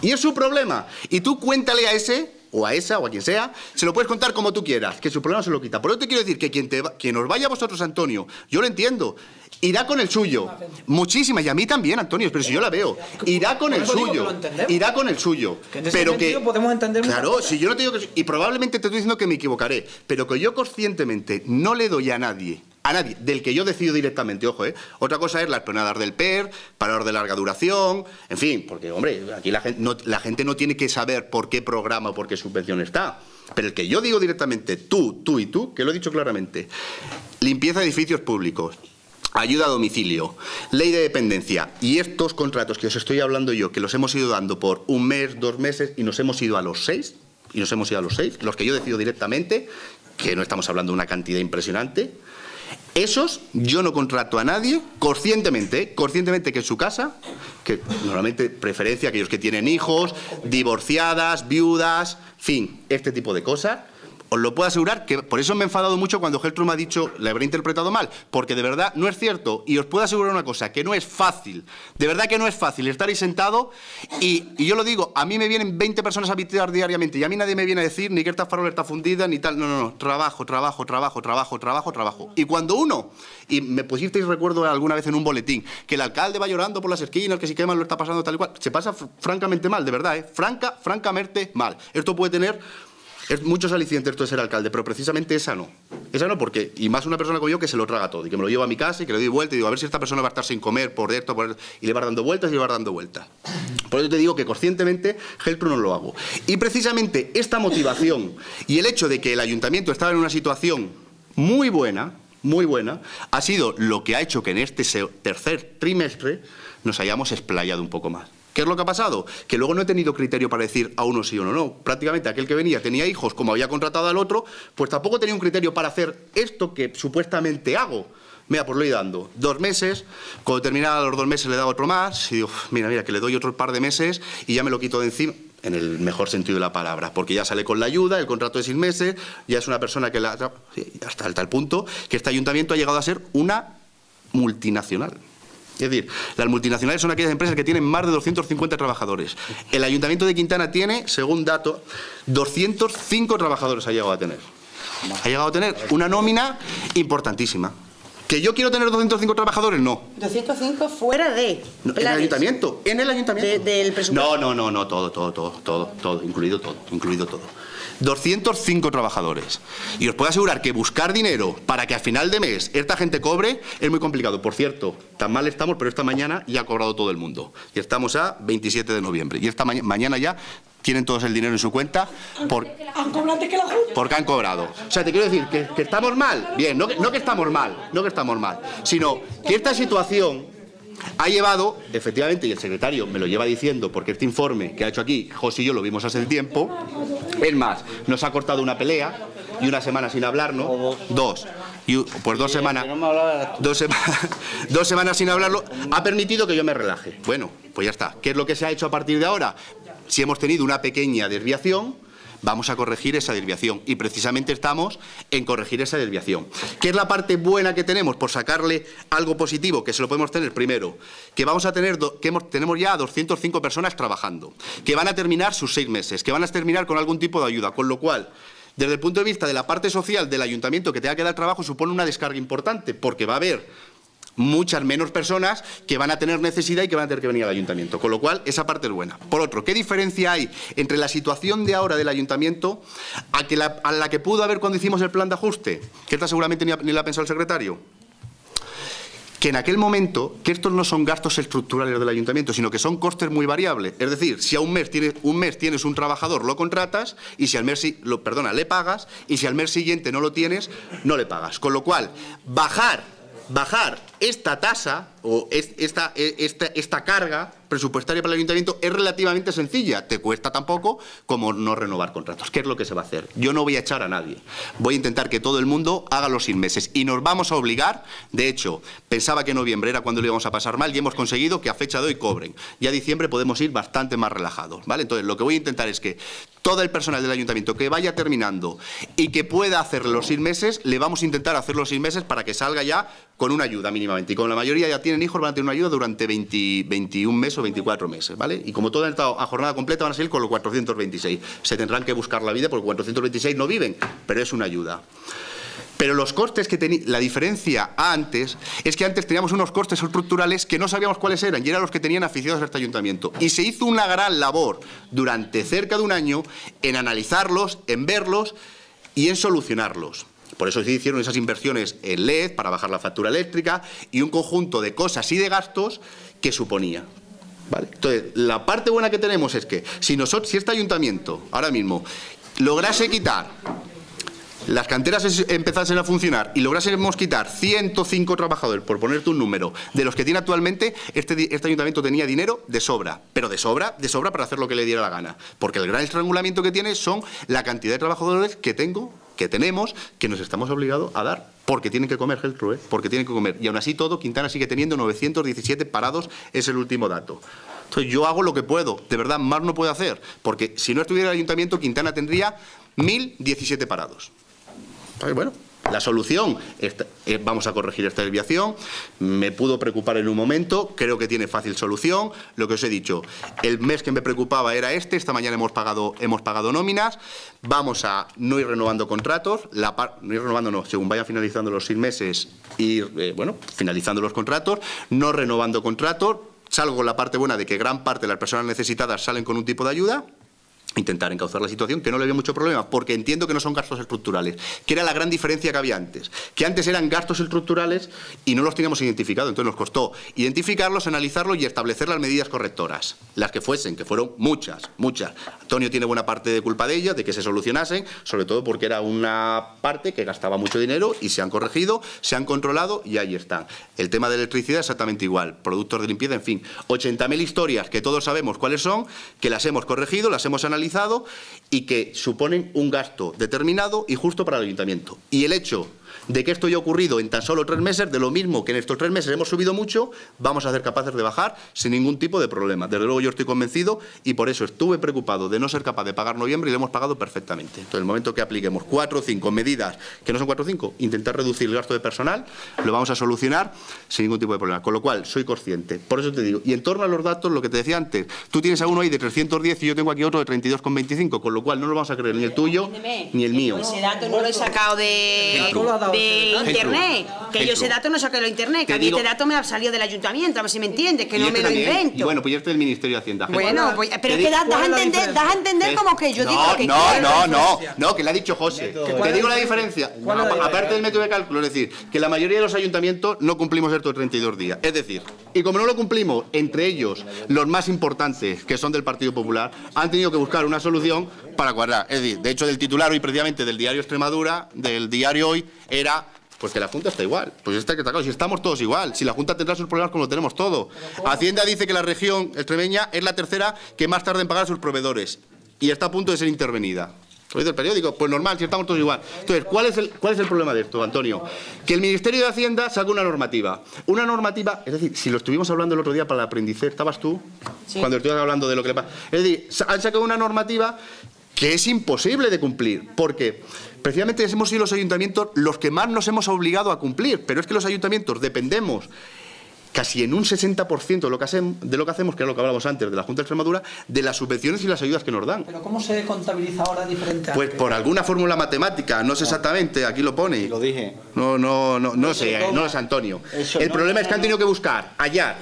Y es su problema. Y tú cuéntale a ese o a esa o a quien sea, se lo puedes contar como tú quieras, que su problema se lo quita. Por eso te quiero decir que quien, te quien os vaya a vosotros, Antonio, yo lo entiendo, irá con el suyo. Muchísimas, y a mí también, Antonio, pero si yo la veo. Irá con el suyo. Irá con el suyo. pero que podemos entender Claro, si yo no te digo que y probablemente te estoy diciendo que me equivocaré, pero que yo conscientemente no le doy a nadie a nadie, del que yo decido directamente, ojo, ¿eh? Otra cosa es las plenadas del PER, parador de larga duración, en fin, porque, hombre, aquí la gente, no, la gente no tiene que saber por qué programa o por qué subvención está. Pero el que yo digo directamente, tú, tú y tú, que lo he dicho claramente, limpieza de edificios públicos, ayuda a domicilio, ley de dependencia y estos contratos que os estoy hablando yo, que los hemos ido dando por un mes, dos meses y nos hemos ido a los seis, y nos hemos ido a los seis, los que yo decido directamente, que no estamos hablando de una cantidad impresionante, esos yo no contrato a nadie conscientemente, conscientemente que en su casa, que normalmente preferencia aquellos que tienen hijos, divorciadas, viudas, fin, este tipo de cosas, os lo puedo asegurar que por eso me he enfadado mucho cuando Geltrum me ha dicho, le habré interpretado mal, porque de verdad no es cierto. Y os puedo asegurar una cosa, que no es fácil, de verdad que no es fácil estar ahí sentado y, yo lo digo, a mí me vienen 20 personas a visitar diariamente y a mí nadie me viene a decir ni que esta farola está fundida ni tal. No, no, no, trabajo, trabajo, trabajo, trabajo, trabajo, trabajo. Y cuando uno, y me pusisteis recuerdo alguna vez en un boletín, que el alcalde va llorando por las esquinas, que si quema lo está pasando tal y cual, se pasa francamente mal, de verdad, ¿eh? Franca, francamente mal. Esto puede tener es muchos alicientes esto de ser alcalde, pero precisamente esa no. Esa no, porque, y más una persona como yo que se lo traga todo y que me lo llevo a mi casa y que le doy vuelta y digo, a ver si esta persona va a estar sin comer por esto, por y le va dando vueltas y le va dando vueltas. Por eso te digo que conscientemente Gelpro no lo hago. Y precisamente esta motivación y el hecho de que el ayuntamiento estaba en una situación muy buena, muy buena, ha sido lo que ha hecho que en este tercer trimestre nos hayamos explayado un poco más. ¿Qué es lo que ha pasado? Que luego no he tenido criterio para decir a uno sí o no. No, prácticamente aquel que venía tenía hijos, como había contratado al otro, pues tampoco tenía un criterio para hacer esto que supuestamente hago. Mira, pues lo he dando. Dos meses, cuando terminaba los dos meses le daba otro más, y digo, mira, mira, que le doy otro par de meses y ya me lo quito de encima, en el mejor sentido de la palabra, porque ya sale con la ayuda, el contrato de seis meses, ya es una persona que la... hasta el tal punto que este ayuntamiento ha llegado a ser una multinacional. Es decir, las multinacionales son aquellas empresas que tienen más de 250 trabajadores. El Ayuntamiento de Quintana tiene, según dato, 205 trabajadores ha llegado a tener. Ha llegado a tener una nómina importantísima. ¿Que yo quiero tener 205 trabajadores? No. 205 fuera de. en el ayuntamiento. En el ayuntamiento. del presupuesto. No, no, no, no, todo, todo, todo, todo, todo, incluido todo, incluido todo. 205 trabajadores. Y os puedo asegurar que buscar dinero para que a final de mes esta gente cobre es muy complicado. Por cierto, tan mal estamos, pero esta mañana ya ha cobrado todo el mundo. Y estamos a 27 de noviembre. Y esta mañana ya tienen todos el dinero en su cuenta por, porque han cobrado. O sea, te quiero decir que, estamos mal. Bien, no, no que estamos mal, no que estamos mal, sino que esta situación ha llevado, efectivamente, y el secretario me lo lleva diciendo, porque este informe que ha hecho aquí, José y yo lo vimos hace tiempo, es más, nos ha cortado una pelea y una semana sin hablarnos, dos. Y pues dos semanas, dos, (laughs) dos semanas sin hablarlo, ha permitido que yo me relaje. Bueno, pues ya está. ¿Qué es lo que se ha hecho a partir de ahora? Si hemos tenido una pequeña desviación, vamos a corregir esa desviación. Y precisamente estamos en corregir esa desviación. ¿Qué es la parte buena que tenemos? Por sacarle algo positivo, que se lo podemos tener primero, que vamos a tener, que tenemos ya 205 personas trabajando, que van a terminar sus seis meses, que van a terminar con algún tipo de ayuda, con lo cual desde el punto de vista de la parte social del ayuntamiento que tenga que dar trabajo supone una descarga importante, porque va a haber muchas menos personas que van a tener necesidad y que van a tener que venir al ayuntamiento. Con lo cual, esa parte es buena. Por otro, ¿qué diferencia hay entre la situación de ahora del ayuntamiento a, que la, a la que pudo haber cuando hicimos el plan de ajuste? Que esta seguramente ni, ni la pensado el secretario que en aquel momento, que estos no son gastos estructurales del ayuntamiento, sino que son costes muy variables. Es decir, si a un mes tienes un, mes tienes un trabajador, lo contratas, y si al mes, lo, perdona, le pagas, y si al mes siguiente no lo tienes, no le pagas. Con lo cual, bajar bajar esta tasa o esta, esta, esta carga presupuestaria para el ayuntamiento es relativamente sencilla. Te cuesta tampoco como no renovar contratos. ¿Qué es lo que se va a hacer? Yo no voy a echar a nadie. Voy a intentar que todo el mundo haga los seis meses. Y nos vamos a obligar, de hecho, pensaba que noviembre era cuando lo íbamos a pasar mal y hemos conseguido que a fecha de hoy cobren. Ya diciembre podemos ir bastante más relajados. ¿vale? Entonces, lo que voy a intentar es que todo el personal del ayuntamiento que vaya terminando y que pueda hacer los seis meses, le vamos a intentar hacer los seis meses para que salga ya con una ayuda mínimamente. Y como la mayoría ya tienen hijos, van a tener una ayuda durante 21 meses o 24 meses, ¿vale? Y como todo han estado a jornada completa, van a salir con los 426. Se tendrán que buscar la vida porque 426 no viven, pero es una ayuda. Pero los costes que tenía, la diferencia antes es que antes teníamos unos costes estructurales que no sabíamos cuáles eran y eran los que tenían aficionados a este ayuntamiento. Y se hizo una gran labor durante cerca de un año en analizarlos, en verlos y en solucionarlos. Por eso se hicieron esas inversiones en LED para bajar la factura eléctrica y un conjunto de cosas y de gastos que suponía. Entonces, la parte buena que tenemos es que si, nosotros, si este ayuntamiento ahora mismo lograse quitar las canteras empezasen a funcionar y lográsemos quitar 105 trabajadores, por ponerte un número, de los que tiene actualmente, este, este, ayuntamiento tenía dinero de sobra, pero de sobra, de sobra para hacer lo que le diera la gana. Porque el gran estrangulamiento que tiene son la cantidad de trabajadores que tengo, que tenemos, que nos estamos obligados a dar porque tienen que comer Geltrue, porque tienen que comer. Y aún así todo, Quintana sigue teniendo 917 parados, es el último dato. Entonces yo hago lo que puedo, de verdad, más no puedo hacer, porque si no estuviera el ayuntamiento, Quintana tendría 1.017 parados. Bueno, la solución, eh, vamos a corregir esta desviación, me pudo preocupar en un momento, creo que tiene fácil solución, lo que os he dicho, el mes que me preocupaba era este, esta mañana hemos pagado, hemos pagado nóminas, vamos a no ir renovando contratos, la no ir renovando no, según vayan finalizando los seis meses, ir, eh, bueno, finalizando los contratos, no renovando contratos, salgo la parte buena de que gran parte de las personas necesitadas salen con un tipo de ayuda, intentar encauzar la situación, que no le había mucho problema, porque entiendo que no son gastos estructurales, que era la gran diferencia que había antes, que antes eran gastos estructurales y no los teníamos identificados, entonces nos costó identificarlos, analizarlos y establecer las medidas correctoras, las que fuesen, que fueron muchas, muchas. Antonio tiene buena parte de culpa de ellas, de que se solucionasen, sobre todo porque era una parte que gastaba mucho dinero y se han corregido, se han controlado y ahí están. El tema de electricidad exactamente igual, productos de limpieza, en fin, 80.000 historias que todos sabemos cuáles son, que las hemos corregido, las hemos analizado y que suponen un gasto determinado y justo para el ayuntamiento. Y el hecho de que esto haya ocurrido en tan solo tres meses, de lo mismo que en estos tres meses hemos subido mucho, vamos a ser capaces de bajar sin ningún tipo de problema. Desde luego yo estoy convencido y por eso estuve preocupado de no ser capaz de pagar noviembre y lo hemos pagado perfectamente. Entonces, el momento que apliquemos cuatro o cinco medidas, que no son cuatro o cinco, intentar reducir el gasto de personal, lo vamos a solucionar sin ningún tipo de problema. Con lo cual, soy consciente. Por eso te digo, y en torno a los datos, lo que te decía antes, tú tienes a uno ahí de 310 y yo tengo aquí otro de 32,25, con lo cual no lo vamos a creer ni el tuyo ni el mío. Ese dato no lo he sacado de de internet. Que yo ese dato no saqué de internet, que a mí este dato me ha salido del ayuntamiento, a ver si me entiendes, que no este me lo invento. Y bueno, pues yo estoy del Ministerio de Hacienda. Bueno, pues, pero es que das, a entender, das a entender como que yo digo que No, no, no, no, que le ha dicho José. Te digo la diferencia. Aparte del método de cálculo, es decir, que la mayoría de los ayuntamientos no cumplimos estos 32 días. Es decir, y como no lo cumplimos, entre ellos los más importantes, que son del Partido Popular, han tenido que buscar una solución para cuadrar. Es decir, de hecho, del titular hoy precisamente del diario Extremadura, del diario hoy, era pues que la Junta está igual. Pues está que está claro, si estamos todos igual, si la Junta tendrá sus problemas como lo tenemos todo. Hacienda dice que la región extremeña es la tercera que más tarda en pagar a sus proveedores y está a punto de ser intervenida. ¿Lo el periódico? Pues normal, si estamos todos igual. Entonces, ¿cuál es, el, ¿cuál es el problema de esto, Antonio? Que el Ministerio de Hacienda saca una normativa. Una normativa, es decir, si lo estuvimos hablando el otro día para el aprendizaje, ¿estabas tú? Cuando estuvimos hablando de lo que le pasa. Es decir, han sacado una normativa que es imposible de cumplir, porque precisamente hemos sido los ayuntamientos los que más nos hemos obligado a cumplir, pero es que los ayuntamientos dependemos casi en un 60% de lo, que hacemos, de lo que hacemos, que es lo que hablábamos antes de la Junta de Extremadura, de las subvenciones y las ayudas que nos dan. ¿Pero cómo se contabiliza ahora diferente? Pues por alguna fórmula matemática, no sé exactamente, aquí lo pone. Lo dije. No, no, no, no sé, no es Antonio. El problema es que han tenido que buscar, allá,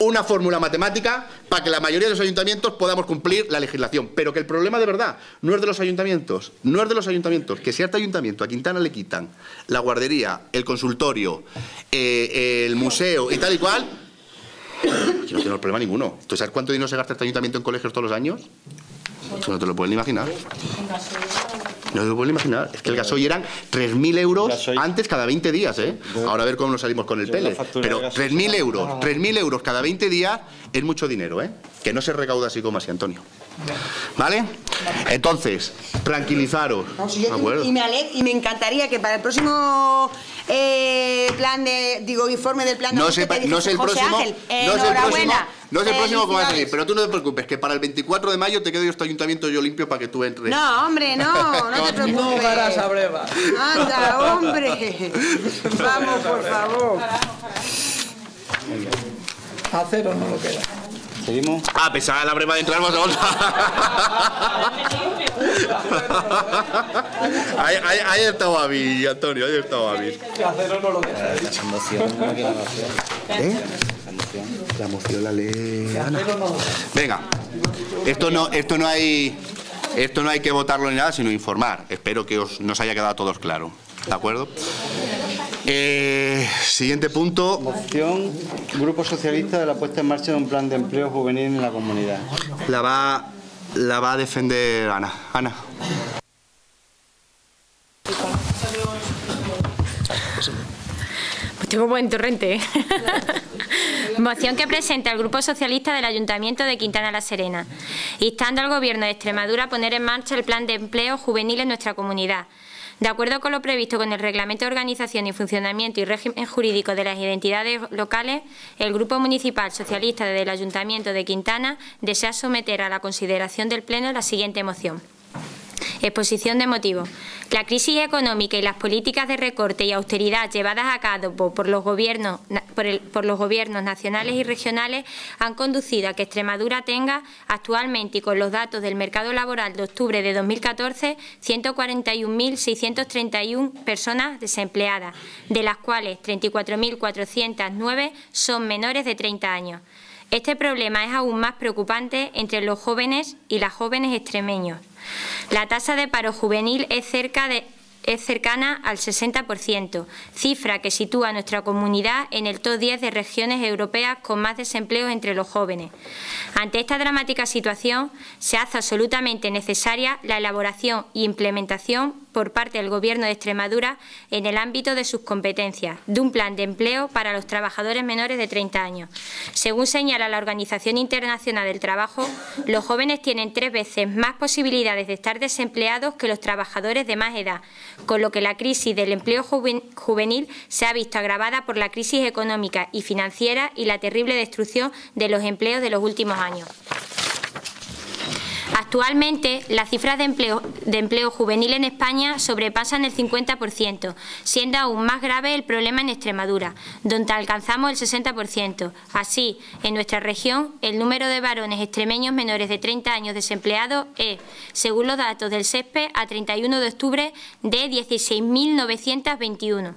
una fórmula matemática para que la mayoría de los ayuntamientos podamos cumplir la legislación. Pero que el problema de verdad no es de los ayuntamientos, no es de los ayuntamientos, que si a este ayuntamiento, a Quintana le quitan la guardería, el consultorio, eh, el museo y tal y cual, yo no tengo problema ninguno. ¿Tú sabes cuánto dinero se gasta este ayuntamiento en colegios todos los años? no te lo puedes ni imaginar. No se lo pueden imaginar. Es que el gasoil eran 3.000 euros Gasoil. antes cada 20 días, ¿eh? Ahora a ver cómo nos salimos con el factura Pero de gasoil 3.000 será- euros, 3.000 euros cada 20 días es mucho dinero, ¿eh? Que no se recauda así como así, Antonio. ¿Vale? Entonces, tranquilizaros. No, si yo- y, me ale- y me encantaría que para el próximo eh, plan de, digo, informe del plan de No dice no sé el José próximo, Ángel, no sé el próximo, enhorabuena. No sé el próximo cómo va a salir, pero tú no te preocupes, que para el 24 de mayo te quedo yo este ayuntamiento yo limpio para que tú entres. No, hombre, no, no te (laughs) preocupes. No harás a breva. Anda, hombre. Vamos, por favor. A cero no lo queda. Seguimos. Ah, pesada la breva de entrar vosotros. (laughs) ahí, ahí, ahí estaba a mí, Antonio, ahí estaba a mí. A cero no lo queda. ¿Eh? La moción. La queda. Venga, esto no, esto no hay, esto no hay que votarlo ni nada, sino informar. Espero que os, nos haya quedado a todos claro. ¿De acuerdo? Eh, siguiente punto. Moción, Grupo Socialista de la puesta en marcha de un plan de empleo juvenil en la comunidad. La va, la va a defender Ana. Ana. Pues tengo buen torrente. ¿eh? (laughs) Moción que presenta el Grupo Socialista del Ayuntamiento de Quintana La Serena, instando al Gobierno de Extremadura a poner en marcha el plan de empleo juvenil en nuestra comunidad. De acuerdo con lo previsto con el Reglamento de Organización y Funcionamiento y Régimen Jurídico de las Identidades Locales, el Grupo Municipal Socialista del Ayuntamiento de Quintana desea someter a la consideración del Pleno la siguiente moción. Exposición de motivos. La crisis económica y las políticas de recorte y austeridad llevadas a cabo por los gobiernos, por el- por los gobiernos nacionales y regionales han conducido a que Extremadura tenga actualmente y con los datos del mercado laboral de octubre de 2014 141.631 personas desempleadas, de las cuales 34.409 son menores de 30 años. Este problema es aún más preocupante entre los jóvenes y las jóvenes extremeños. La tasa de paro juvenil es cerca de es cercana al 60%, cifra que sitúa a nuestra comunidad en el top 10 de regiones europeas con más desempleo entre los jóvenes. Ante esta dramática situación, se hace absolutamente necesaria la elaboración e implementación por parte del Gobierno de Extremadura en el ámbito de sus competencias de un plan de empleo para los trabajadores menores de 30 años. Según señala la Organización Internacional del Trabajo, los jóvenes tienen tres veces más posibilidades de estar desempleados que los trabajadores de más edad, con lo que la crisis del empleo juven- juvenil se ha visto agravada por la crisis económica y financiera y la terrible destrucción de los empleos de los últimos años. Actualmente, las cifras de empleo, juvenil en España sobrepasan el 50%, siendo aún más grave el problema en Extremadura, donde alcanzamos el 60%. Así, en nuestra región, el número de varones extremeños menores de 30 años desempleados es, según los datos del SESPE, a 31 de octubre, de 16.921.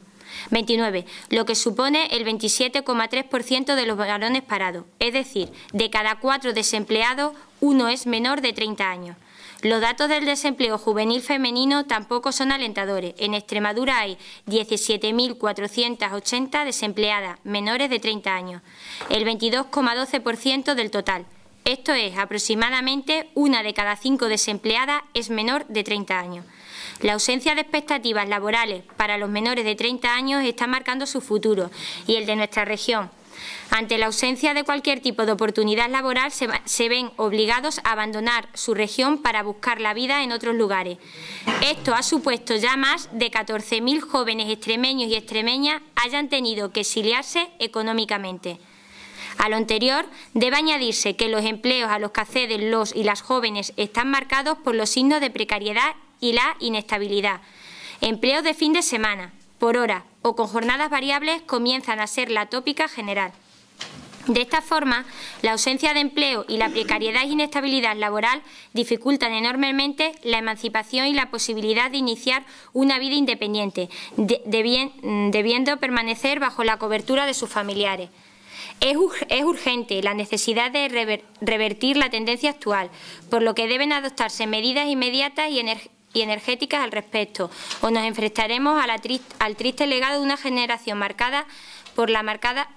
29, lo que supone el 27,3% de los varones parados. Es decir, de cada cuatro desempleados, uno es menor de 30 años. Los datos del desempleo juvenil femenino tampoco son alentadores. En Extremadura hay 17.480 desempleadas menores de 30 años, el 22,12% del total. Esto es, aproximadamente una de cada cinco desempleadas es menor de 30 años. La ausencia de expectativas laborales para los menores de 30 años está marcando su futuro y el de nuestra región. Ante la ausencia de cualquier tipo de oportunidad laboral, se, ven obligados a abandonar su región para buscar la vida en otros lugares. Esto ha supuesto ya más de 14.000 jóvenes extremeños y extremeñas hayan tenido que exiliarse económicamente. A lo anterior, debe añadirse que los empleos a los que acceden los y las jóvenes están marcados por los signos de precariedad y la inestabilidad. Empleos de fin de semana, por hora o con jornadas variables comienzan a ser la tópica general. De esta forma, la ausencia de empleo y la precariedad e inestabilidad laboral dificultan enormemente la emancipación y la posibilidad de iniciar una vida independiente, de- debien- debiendo permanecer bajo la cobertura de sus familiares. Es, ur- es urgente la necesidad de rever- revertir la tendencia actual, por lo que deben adoptarse medidas inmediatas y, ener- y energéticas al respecto, o nos enfrentaremos a la al triste legado de una generación marcada por la marcada,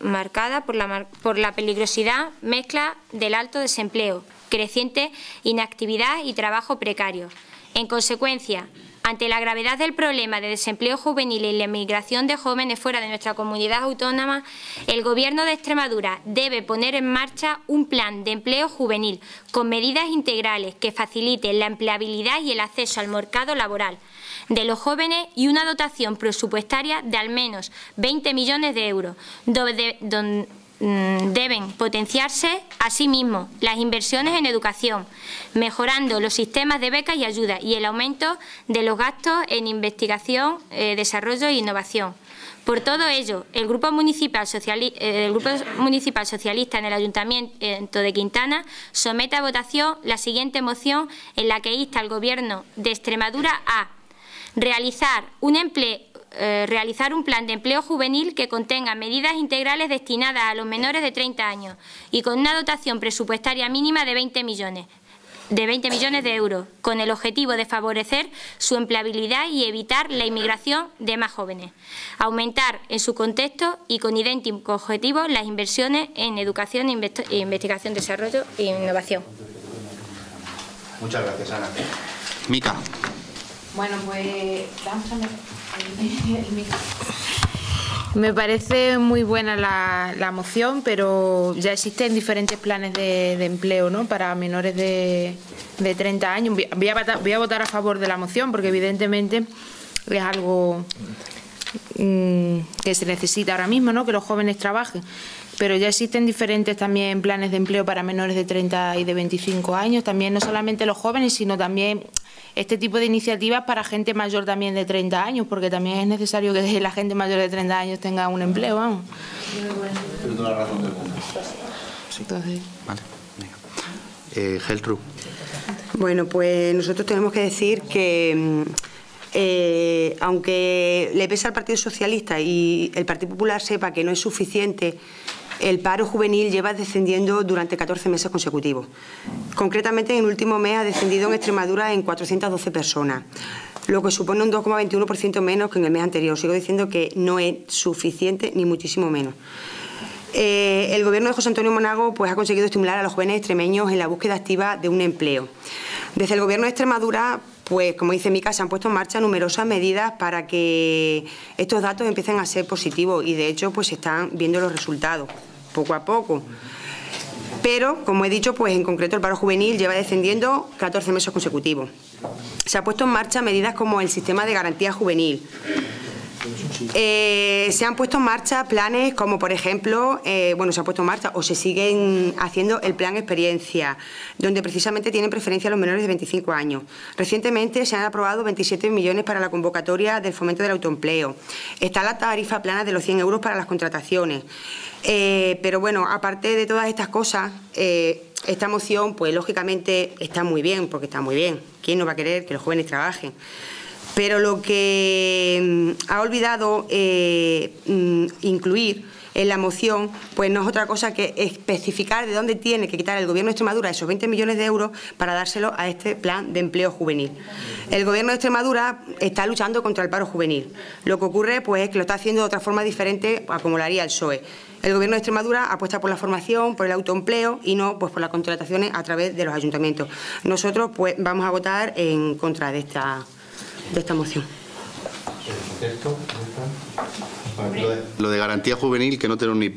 marcada por la, por la peligrosidad mezcla del alto desempleo, creciente inactividad y trabajo precario. En consecuencia, ante la gravedad del problema de desempleo juvenil y la emigración de jóvenes fuera de nuestra comunidad autónoma, el Gobierno de Extremadura debe poner en marcha un plan de empleo juvenil con medidas integrales que faciliten la empleabilidad y el acceso al mercado laboral de los jóvenes y una dotación presupuestaria de al menos 20 millones de euros, deben potenciarse asimismo las inversiones en educación, mejorando los sistemas de becas y ayuda y el aumento de los gastos en investigación, eh, desarrollo e innovación. Por todo ello, el Grupo, Municipal eh, el Grupo Municipal Socialista en el Ayuntamiento de Quintana somete a votación la siguiente moción en la que insta al Gobierno de Extremadura a realizar un empleo eh, realizar un plan de empleo juvenil que contenga medidas integrales destinadas a los menores de 30 años y con una dotación presupuestaria mínima de 20 millones de 20 millones de euros, con el objetivo de favorecer su empleabilidad y evitar la inmigración de más jóvenes. Aumentar en su contexto y con idéntico objetivo las inversiones en educación, investigación, desarrollo e innovación. Muchas gracias, Ana. Mica. Bueno, pues me parece muy buena la, moción, pero ya existen diferentes planes de, empleo ¿no? para menores de, 30 años. Voy a, votar, a, favor de la moción porque evidentemente es algo mm, que se necesita ahora mismo, ¿no? que los jóvenes trabajen. Pero ya existen diferentes también planes de empleo para menores de 30 y de 25 años, también no solamente los jóvenes, sino también este tipo de iniciativas para gente mayor también de 30 años, porque también es necesario que la gente mayor de 30 años tenga un empleo, vamos. toda la razón del mundo. Entonces... Vale, eh, Bueno, pues nosotros tenemos que decir que... Mm, eh, aunque le pesa al Partido Socialista y el Partido Popular sepa que no es suficiente el paro juvenil lleva descendiendo durante 14 meses consecutivos. Concretamente, en el último mes ha descendido en Extremadura en 412 personas, lo que supone un 2,21% menos que en el mes anterior. Sigo diciendo que no es suficiente ni muchísimo menos. Eh, el gobierno de José Antonio Monago pues, ha conseguido estimular a los jóvenes extremeños en la búsqueda activa de un empleo. Desde el gobierno de Extremadura, pues como dice Mica, se han puesto en marcha numerosas medidas para que estos datos empiecen a ser positivos y de hecho pues se están viendo los resultados poco a poco. Pero, como he dicho, pues en concreto el paro juvenil lleva descendiendo 14 meses consecutivos. Se ha puesto en marcha medidas como el sistema de garantía juvenil, eh, se han puesto en marcha planes como, por ejemplo, eh, bueno, se ha puesto en marcha o se siguen haciendo el plan experiencia, donde precisamente tienen preferencia los menores de 25 años. Recientemente se han aprobado 27 millones para la convocatoria del fomento del autoempleo. Está la tarifa plana de los 100 euros para las contrataciones. Eh, pero bueno, aparte de todas estas cosas, esta moción, pues lógicamente está muy bien, porque está muy bien. ¿Quién no va a querer que los jóvenes trabajen? Pero lo que mm, ha olvidado eh, mm, incluir en la moción, pues no es otra cosa que especificar de dónde tiene que quitar el Gobierno de Extremadura esos 20 millones de euros para dárselo a este plan de empleo juvenil. El Gobierno de Extremadura está luchando contra el paro juvenil. Lo que ocurre pues, es que lo está haciendo de otra forma diferente a como lo haría el PSOE. El Gobierno de Extremadura apuesta por la formación, por el autoempleo y no pues, por las contrataciones a través de los ayuntamientos. Nosotros pues, vamos a votar en contra de esta de esta moción. Lo de garantía juvenil, que no tengo ni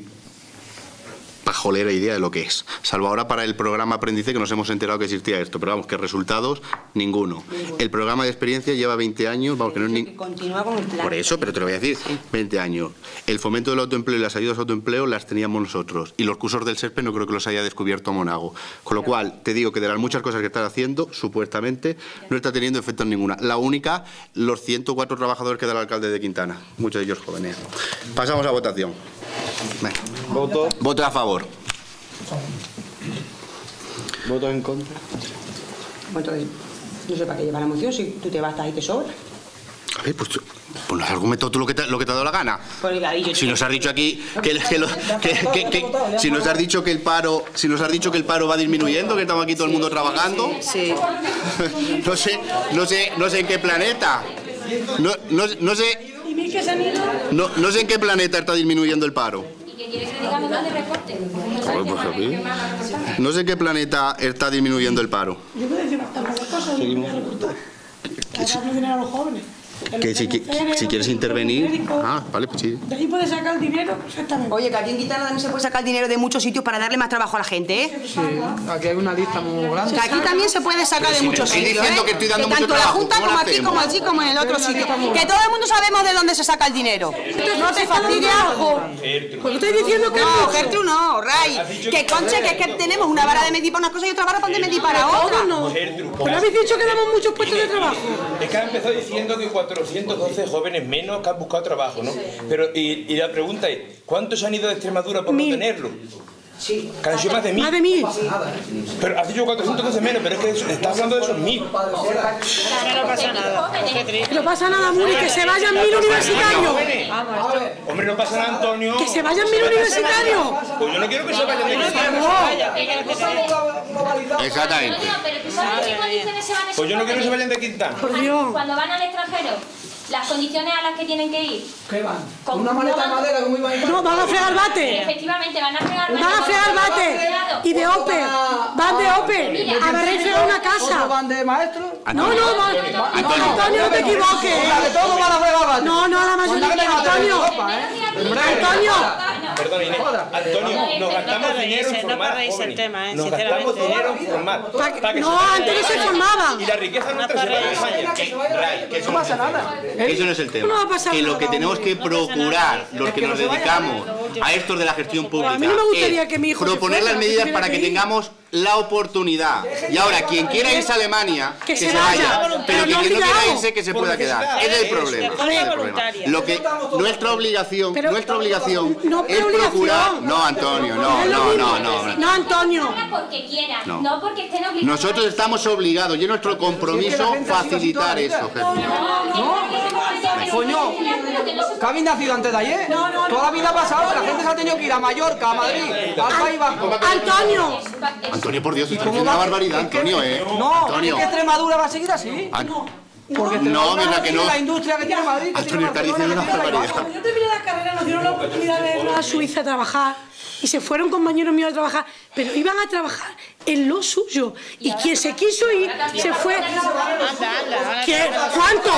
pajolera idea de lo que es. Salvo ahora para el programa aprendice que nos hemos enterado que existía esto. Pero vamos, que resultados, ninguno. El programa de experiencia lleva 20 años, vamos, que no es ni... Continúa con el plan. Por eso, pero te lo voy a decir, 20 años. El fomento del autoempleo y las ayudas al autoempleo las teníamos nosotros. Y los cursos del SERPE no creo que los haya descubierto Monago. Con lo cual, te digo que de las muchas cosas que está haciendo, supuestamente, no está teniendo efecto ninguna. La única, los 104 trabajadores que da el alcalde de Quintana. Muchos de ellos jóvenes. Pasamos a votación. Voto. Voto a favor. Voto en contra. Entonces, no sé para qué lleva la moción si tú te vas ahí te sobra. A ver, pues, pues nos argumento tú lo que te, lo que te ha dado la gana. Pues, si nos has dicho aquí que, si nos has dicho que el paro, si nos has dicho que el paro va disminuyendo, que estamos aquí todo el mundo trabajando. Sí. (laughs) no sé, no sé, no sé en qué planeta. No, no, no sé. No, no sé en qué planeta está disminuyendo el paro. No sé en qué planeta está disminuyendo el paro. Que sí. Sacarle dinero a los jóvenes. Que si, que- si quieres intervenir... Ah, vale, pues sí. De ahí puede sacar el dinero perfectamente. Oye, que aquí en Quintana también se puede sacar dinero de muchos sitios para darle más trabajo a la gente, ¿eh? Sí, aquí hay una lista muy grande. Que aquí también se puede sacar de si muchos sitios, diciendo ¿eh? que estoy dando mucho tanto la trabajo, Junta ¿cómo como aquí, como allí, como en el otro sitio. Que todo el mundo sabemos de dónde se saca el dinero. No te fastidies. Porque estoy diciendo que No, Gertrude no, Ray. Que conche, que es que tenemos una vara de medir para una cosa y otra vara para de medir para otra. no. Pero habéis dicho que damos muchos puestos de trabajo. Es que ha empezado diciendo que 412 jóvenes menos que han buscado trabajo, ¿no? Pero, y, y la pregunta es, ¿cuántos han ido de Extremadura por no tenerlo? Sí. Que han sido más de mil. Más de mil. Pero has dicho 412 menos, pero es que estás hablando de esos mil. No pasa nada. No pasa nada, Muri, que se vayan mil universitarios. Hombre, no pasa nada, Antonio. Que se vayan mil universitarios. Pues yo no quiero que se vayan de Quintana. Exactamente. Pues yo no quiero que se vayan de Quintana. Por Dios. Cuando van al extranjero, las condiciones a las que tienen que ir. ¿Qué van? Con una maleta de madera como iba a ir. No, van a fregar bate. Efectivamente, van a fregar Van a fregar bate. Y de OPE. Van de OPE. A barrer y fregar una ¿Otros casa. van de maestro? No, no, van. Antonio. Antonio, no te equivoques. Con la de todo van a fregar bate. No, no, la mayoría. tenga Antonio. ¿eh? Antonio. Perdón, Inés. Antonio, nos gastamos dinero en formar jóvenes. Nos gastamos dinero en formar. Pa' que- Pa' que no, antes no se formaban. Y la riqueza nuestra se va de España. No pasa nada. Eso no es el tema. No va a pasar que lo que tenemos que procurar, los que nos dedicamos a estos de la gestión pública, A mí no me gustaría es que mi hijo se proponer las medidas para que tengamos la oportunidad. Y ahora, quien quiera irse a Alemania, que, se se vaya, vaya. Pero quien no quiera irse, que se pueda quedar. es el problema. de ese es el problema. Lo que nuestra obligación, Pero- nuestra obligación No, es procurar. No, Antonio, no, no, no, no. No, Antonio. porque No. porque estén obligados. Nosotros estamos obligados y es nuestro compromiso facilitar eso. Coño, ¿que habéis nacido antes de ayer? Toda la vida ha pasado, la gente se ha tenido que ir a Mallorca, a Madrid, al País Vasco. Antonio. Antonio, por Dios, estás ¿Cómo diciendo una barbaridad, Antonio, ¿eh? No, Antonio. es que Extremadura va a seguir así. Ah, Porque No, mira que no. la industria que tiene Madrid. Antonio, Barcelona, diciendo una barbaridad. Cuando yo terminé la carrera nos dieron la oportunidad de irnos a Suiza a trabajar y se fueron compañeros míos a trabajar, pero iban a trabajar en lo suyo y quien se quiso ir se fue. ¿Qué? ¿Cuánto?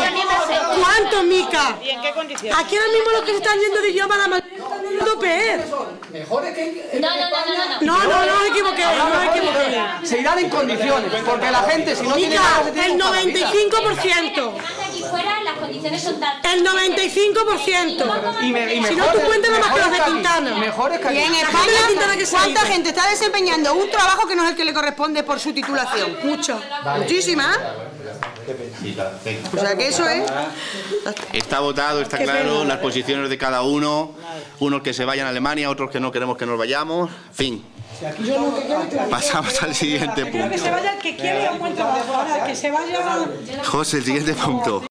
¿Cuánto, Mica? ¿Y en qué condiciones? Aquí ahora mismo los que se están yendo de idioma la mayoría están yendo que No, no, no, no, no. No, no, equivoqué, no os equivoqué. Se irán en condiciones, porque la gente si no tiene Mica, nada se tiene el que buscar la vida. 95%. Fuera las condiciones son tan... El 95%. Y, me, y Si no, tú cuéntame más que los de Quintana. Mejores que Y en España, ¿cuánta gente está desempeñando un trabajo que no es el que le corresponde por su titulación? Mucho. Muchísima. O sea que eso es. Está votado, está claro, las posiciones de cada uno. Unos que se vayan a Alemania, otros que no queremos que nos vayamos. Fin. Pasamos al siguiente Quiero que se punto. vaya el que quiere un buen trabajo. Ahora, el que se vaya. José, el siguiente punto.